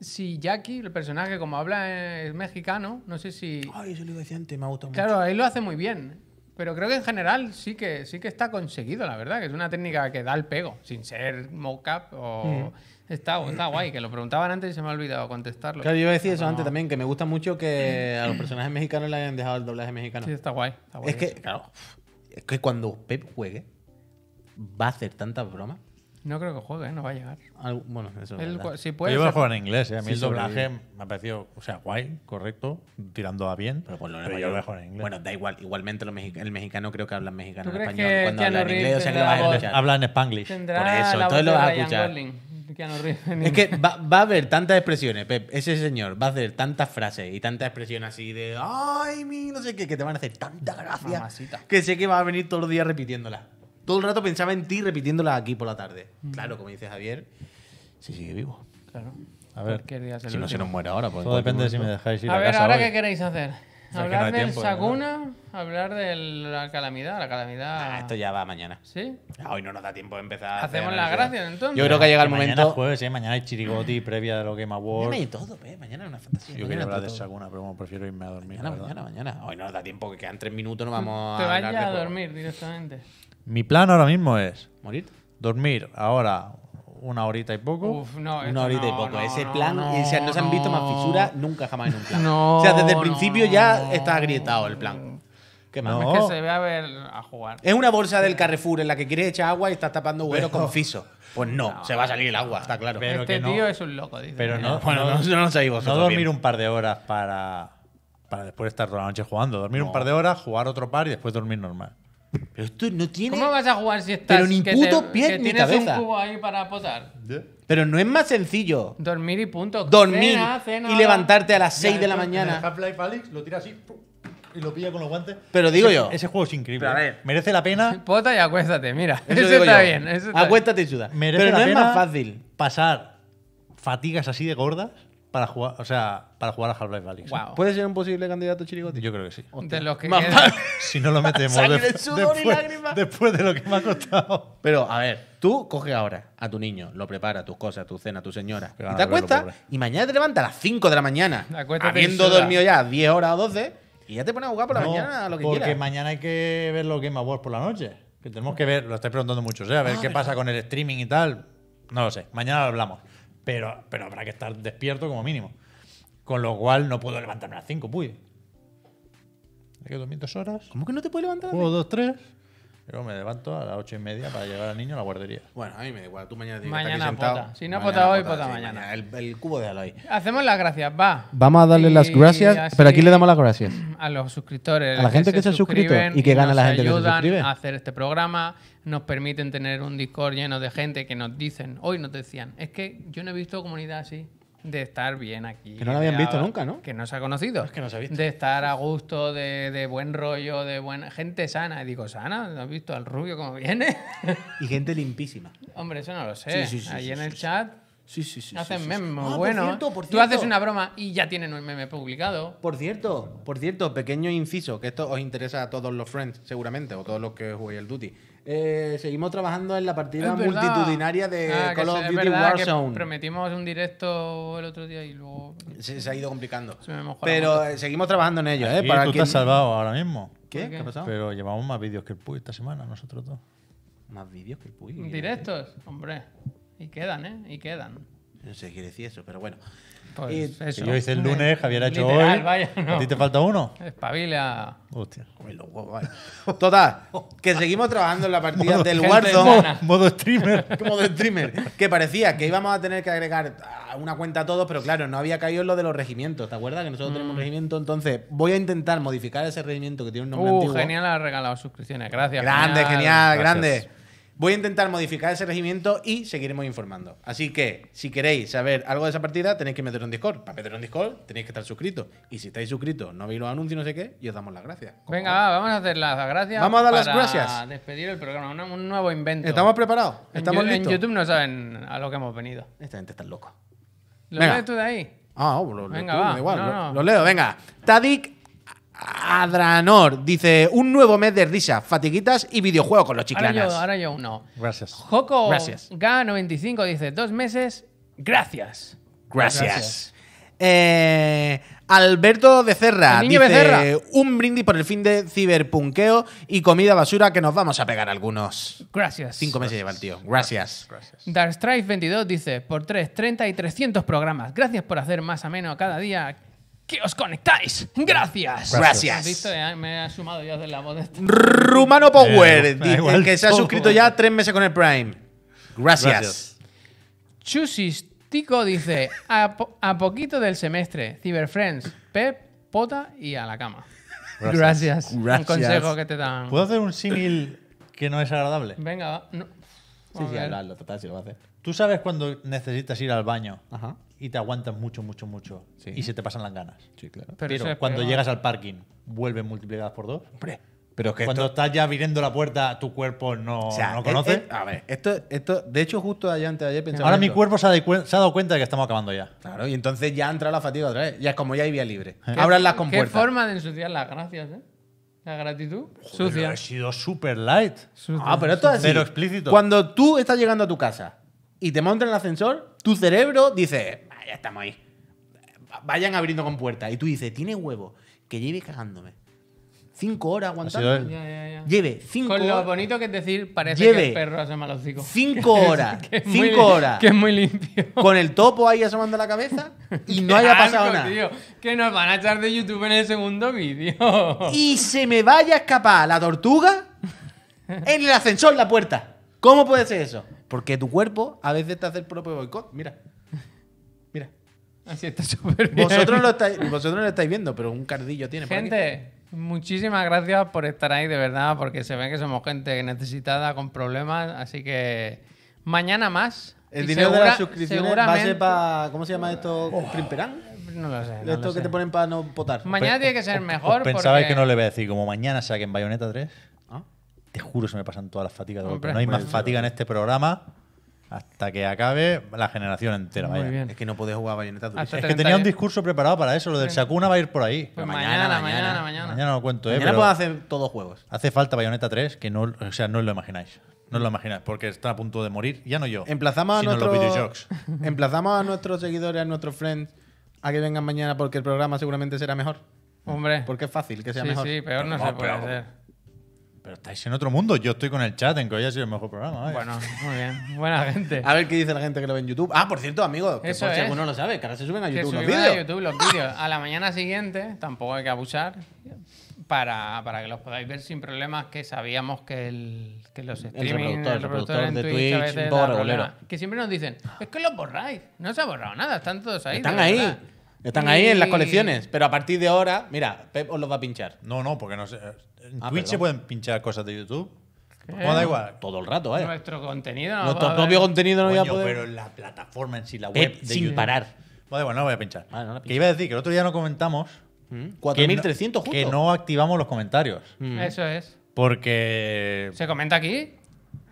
si Jackie, el personaje, como habla es mexicano, no sé si. Ay, eso lo decía antes, me ha gustado Claro, ahí lo hace muy bien. Pero creo que en general sí que, sí que está conseguido, la verdad, que es una técnica que da el pego, sin ser mocap o... Está, está guay, que lo preguntaban antes y se me ha olvidado contestarlo. Claro, yo iba a decir eso antes también, que me gusta mucho que a los personajes mexicanos le hayan dejado el doblaje mexicano. Sí, está guay. está guay. Es que, claro, es que cuando Pep juegue, va a hacer tantas bromas. No creo que juegue, ¿eh? no va a llegar. Algo- bueno, eso es verdad. si puede yo voy a ser- jugar en inglés, ¿eh? A mí Sí, el doblaje sobrevive. me ha parecido, o sea, guay, correcto, tirando a bien. Pero ponlo en pero yo español. lo voy a jugar en inglés. Bueno, da igual. Igualmente los mexi- el mexicano creo que habla mexicano ¿Tú en crees español. que Cuando Keanu habla en inglés, o sea que lo vas a escuchar. Habla en Spanglish. Tendrá Por eso, la voz entonces lo de vas a Ryan escuchar. Gosling, Keanu Reeves en Es que va, va a haber tantas expresiones, Pep. Ese señor va a hacer tantas frases y tantas expresiones así de ¡Ay, mi! No sé qué, que te van a hacer tanta gracia. Mamacita. Que sé que va a venir todos los días repitiéndola. Todo el rato pensaba en ti repitiéndola aquí por la tarde. Mm. Claro, como dice Javier, si sigue vivo. Claro. A ver, Si no se nos muere ahora. porque todo depende de si me dejáis ir A a, ver, casa ¿ahora hoy. qué queréis hacer? no ¿Hablar hay del tiempo, Sakuna? ¿Hablar de la calamidad? La calamidad... Ah, esto ya va mañana. ¿Sí? Hoy no nos da tiempo de empezar. Hacemos las gracias, entonces. Yo creo que ha llegado el Mañana momento. es jueves, ¿eh? Mañana hay chirigoti previa de lo Game Awards. Mañana hay todo, Pep. Mañana es una fantasía. Yo Mañana quería hablar de. Saguna, pero bueno, prefiero irme a dormir. Mañana, la verdad. mañana, mañana. Hoy no nos da tiempo, que quedan tres minutos, no vamos Te a. vayas hablar de a dormir directamente. Mi plan ahora mismo es ¿Morir? dormir ahora una horita y poco. Uf, no, esto Una horita y no, poco. no, Ese no, plan, no, o sea, no se han visto más no. fisuras nunca jamás en un plan. No, o sea, desde el no, principio ya no. está agrietado el plan. ¿Qué más? No. Es que se ve a ver a jugar. Es una bolsa del Carrefour en la que quieres echar agua y estás tapando agujeros con fiso. Pues no, se va a salir el agua, está claro. Pero este que no. tío es un loco, dice. Pero no, bueno, no, no lo sabéis no vosotros. dormir bien. un par de horas para, para después estar toda la noche jugando. Dormir un par de horas, jugar otro par y después dormir normal. Pero esto no tiene. ¿Cómo vas a jugar si estás Pero ni que puto te- pie que ni tienes cabeza. un cubo ahí para potar? Pero no es más sencillo Dormir y punto. dormir Cena, cena, y levantarte a las 6 de la En el mañana. Half-Life Alyx lo tira así ¡pum! y lo pilla con los guantes. Pero digo Ese- yo. Ese juego es increíble. Pero a ¿eh? ver. Merece la pena. Pota y acuéstate, mira. Eso, digo está yo. bien. Eso está Acuéstate y suda. Merece Pero la no es pena más fácil. pasar fatigas así de gordas para jugar, o sea, para jugar a Half-Life Alyx. Wow. ¿Puede ser un posible candidato chirigoti? Yo creo que sí. De los que Más. Si no lo metemos de- sudor y después, después de lo que me ha costado. Pero, a ver, tú coges ahora a tu niño, lo prepara, tus cosas, tu cena, tu señora, y te acuestas, y mañana te levantas a las 5 de la mañana, habiendo dormido ya 10 horas o 12, y ya te pones a jugar por la No, mañana lo que porque quieras. mañana hay que ver los Game Awards por la noche. Que tenemos que ver, lo estáis preguntando muchos, ¿eh? A ver qué pasa con el streaming y tal. No lo sé, mañana lo hablamos. Pero, pero habrá que estar despierto como mínimo. Con lo cual no puedo levantarme a las 5, puy. Hay que dormir dos horas. ¿Cómo que no te puedes levantar? Juego dos, tres. Luego me levanto a las ocho y media para llevar al niño a la guardería. Bueno, a mí me da igual, tú mañana tienes Mañana que estar aquí sentado. pota. Si no Mañana pota hoy, pota sí, mañana. El, el cubo déjalo ahí. Hacemos las gracias, va. Vamos a darle Y las gracias, pero aquí le damos las gracias. A los suscriptores. A la gente que se ha suscrito suscriben y que gana la gente que se ayudan suscribe. a hacer este programa. Nos permiten tener un Discord lleno de gente que nos dicen, hoy nos decían, es que yo no he visto comunidad así. De estar bien aquí. Que no la habían visto nunca, ¿no? Que no se ha conocido. Es que no se ha visto. De estar a gusto, de, de buen rollo, de buena gente sana. Y digo, ¿sana? ¿No has visto al rubio cómo viene? Y gente limpísima. Hombre, eso no lo sé. Sí, sí, sí, Ahí sí, en sí, el sí. chat Sí, sí, sí. hacen memes sí. muy Ah, por buenos. cierto, por Tú haces una broma y ya tienen un meme publicado. Por cierto, por cierto, pequeño inciso, que esto os interesa a todos los friends, seguramente, o todos los que juguéis el Duty. Eh, seguimos trabajando en la partida multitudinaria de Ah, Call of Duty Warzone. prometimos un directo el otro día y luego Se, se ha ido complicando. se me Pero eh, seguimos trabajando en ello, ¿eh? Y Para tú que... te has salvado ahora mismo. ¿Qué? ¿Por ¿Qué qué? ha pasado? Pero llevamos más vídeos que el Puy esta semana, nosotros dos. Más vídeos que el Puy. ¿qué directos, hombre. Y quedan, ¿eh? Y quedan. No sé qué quiere decir eso, pero bueno. Pues Y- eso. Yo hice el lunes, Javier ha hecho Literal, hoy. vaya, no. ¿A ti te falta uno? Espabila. Hostia. Total, que seguimos trabajando en la partida Modo- del Warzone. Modo streamer. como de streamer. Que parecía que íbamos a tener que agregar una cuenta a todos, pero claro, no había caído en lo de los regimientos. ¿Te acuerdas que nosotros tenemos un regimiento? Entonces, voy a intentar modificar ese regimiento que tiene un nombre Uh, antiguo. genial, ha regalado suscripciones. Gracias. Grande, genial, Gracias. grande. Voy a intentar modificar ese regimiento y seguiremos informando. Así que, si queréis saber algo de esa partida, tenéis que meteros en Discord. Para meteros en Discord, tenéis que estar suscritos. Y si estáis suscritos, no veis los anuncios, no sé qué, y os damos las gracias. Venga, va, vamos a hacer las gracias. Vamos a dar las gracias. despedir el programa. Un, un nuevo invento. ¿Estamos preparados? En ¿Estamos Yu- listos? En YouTube no saben a lo que hemos venido. Esta gente está loca. ¿Lo lees tú de ahí? Ah, oh, lo, Venga, lo- va. igual, No, lo, no. lo leo, venga. Tadik Adranor dice: Un nuevo mes de risa, fatiguitas y videojuegos con los Ahora chiclanas. yo, ahora yo uno. Gracias. Joco Gracias. Ga95 dice, dos meses, gracias. Gracias. Gracias. Eh, Alberto de Cerra dice: Becerra. Un brindis por el fin de ciberpunqueo y comida basura que nos vamos a pegar algunos. Gracias. Cinco meses lleva el tío. Gracias. Darkstrife22 dice, por 3, 30 y 300 programas, gracias por hacer más ameno cada día que os conectáis. Gracias. Gracias. ¿Has visto? Ya me ha sumado yo a hacer la voz de esta. Rumano Power Eh, da dice igual que se ha suscrito ya tres meses con el Prime. Gracias. Gracias. Chusistico dice, a, po- a poquito del semestre, Cyberfriends, Pep, Pota y a la cama. Gracias. Un Gracias. consejo que te dan. ¿Puedo hacer un símil que no es agradable? Venga, va. No. Sí, sí, hablarlo, total, si lo va a hacer. Tú sabes cuando necesitas ir al baño Ajá. Y te aguantas mucho, mucho, mucho Sí. y se te pasan las ganas. Sí, claro. Pero Pero, es cuando peor. llegas al parking, vuelven multiplicadas por dos. Hombre, pero es que Cuando esto- estás ya abriendo la puerta, tu cuerpo no, o sea, no eh, conoce. eh, a ver, esto, esto, de hecho, justo ayer, antes de ayer pensaba Ahora mi cuerpo se ha, dado cuen- se ha dado cuenta de que estamos acabando ya. Claro, y entonces ya ha entrado la fatiga otra vez. Ya es como ya hay vía libre. Abran las Qué compuertas. forma de ensuciar las gracias, ¿eh? La gratitud. Pero Sucia. he sido super light. Sucia. Ah, pero esto es así. Cero explícito. Cuando tú estás llegando a tu casa y te montas en el ascensor, tu cerebro dice, "Ah, ya estamos ahí. Vayan abriendo con puertas. Y tú dices, tiene huevo que lleve cagándome. Cinco horas aguantando. él. Ya, ya, ya. Lleve cinco Con lo horas. bonito que es decir, parece Lleve que el perro hace mal hocico. Cinco horas. Que es muy cinco horas. Que es muy limpio. Con el topo ahí asomando la cabeza y no haya pasado asco, nada. tío, que nos van a echar de YouTube en el segundo vídeo. y se me vaya a escapar la tortuga en el ascensor, la puerta. ¿Cómo puede ser eso? Porque tu cuerpo a veces te hace el propio boicot. Mira. Así está súper bien. Vosotros, lo estáis, vosotros no lo estáis viendo, pero un cardillo tiene. por. Gente, muchísimas gracias por estar ahí, de verdad, porque se ve que somos gente necesitada con problemas, así que mañana más. El Y dinero de las suscripciones va a ser para. ¿Cómo se llama esto? ¿Primperán? No lo sé. no Esto lo que sé. te ponen para no votar. Mañana tiene que ser mejor. pensabais porque- que no le voy a decir, como mañana saquen Bayonetta 3, Ah. te juro se me pasan todas las fatigas. Hombre, No hay más pues, fatiga en este programa hasta que acabe la generación entera. Muy vaya. bien. Es que no podés jugar a Bayonetta Es que 30 tenía un discurso preparado para eso. Lo del Sakuna va a ir por ahí. Pues mañana, mañana, mañana. mañana, mañana. Mañana lo cuento, ¿eh? Mañana pero puedo hacer todos juegos. hace falta Bayonetta 3, que no, o sea, no os lo imagináis. No os lo imagináis, porque está a punto de morir. Ya no yo. Emplazamos a, sino los nuestros- videojuegos. emplazamos a nuestros seguidores, a nuestros friends, a que vengan mañana porque el programa seguramente será mejor. Hombre. Porque es fácil que sea sí, mejor. sí, peor no, No, se puede hacer. Pero estáis en otro mundo. Yo estoy con el chat en que hoy ha sido el mejor programa. Bueno, muy bien. Buena gente. A ver qué dice la gente que lo ve en YouTube. Ah, por cierto, amigos, que Eso por si es. alguno lo sabe, que ahora se suben a YouTube los vídeos. a YouTube los vídeos. A la mañana siguiente, tampoco hay que abusar, para, para que los podáis ver sin problemas, que sabíamos que, el, que los streaming, reproductor, el reproductor en de Twitch, Twitch, a veces un poco da regulero. problemas. Que siempre nos dicen, es que los borráis. No se ha borrado nada, están todos ahí. Están de ahí. verdad. Están ahí en las Y- colecciones. Pero a partir de ahora, mira, Pep os los va a pinchar. No, no, porque no sé. En Ah, Twitch perdón. se pueden pinchar cosas de YouTube. No da igual. Todo el rato, ¿eh? Nuestro contenido. no Nuestro propio contenido no voy a Coño, poder. pero la plataforma en sí, la Pep, web de sin YouTube. parar. Vale, bueno, no voy a pinchar. Vale, no que iba a decir que el otro día no comentamos Mm, que 4.300 no, justo. que no activamos los comentarios. Mm. Eso es. Porque. ¿Se comenta aquí?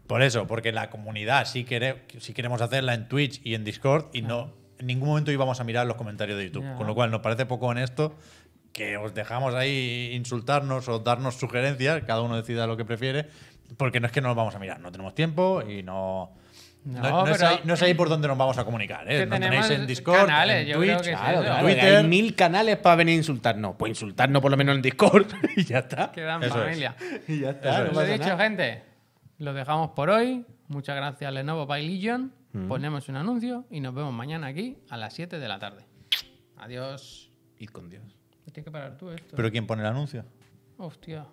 Por eso, porque la comunidad sí, quere- sí queremos hacerla en Twitch y en Discord y no en ningún momento íbamos a mirar los comentarios de YouTube. Ya. Con lo cual nos parece poco honesto que os dejamos ahí insultarnos o darnos sugerencias, cada uno decida lo que prefiere, porque no es que no los vamos a mirar, no tenemos tiempo y no. No, No, no es, ahí, no es ahí por donde nos vamos a comunicar. ¿eh? Nos tenemos tenéis en Discord, canales, en yo creo Twitch, que es Claro, eso. claro, Twitter. hay mil canales para venir a insultarnos. Pues insultarnos por lo menos en Discord y ya está. Quedan Eso es. familia. Y ya está. Eso. Lo pasa dicho, nada. gente. Lo dejamos por hoy. Muchas gracias, Lenovo by Legion. Mm. Ponemos un anuncio y nos vemos mañana aquí a las 7 de la tarde. Adiós. Id con Dios. Tienes que parar tú esto. Pero ¿quién pone el anuncio? Hostia.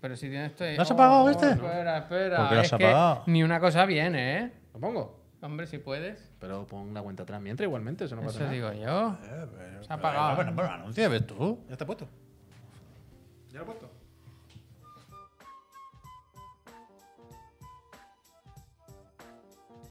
Pero si tienes esto. ¿Lo has apagado este? Espera, espera. ¿Por qué lo has Es que apagado? Ni una cosa viene, ¿eh? ¿Lo pongo? Hombre, si puedes. Pero pon la cuenta atrás mientras igualmente, eso no pasa Eso nada. digo yo. Se ha apagado. Bueno, bueno, anuncia, ves tú. Ya está puesto. Ya lo he puesto.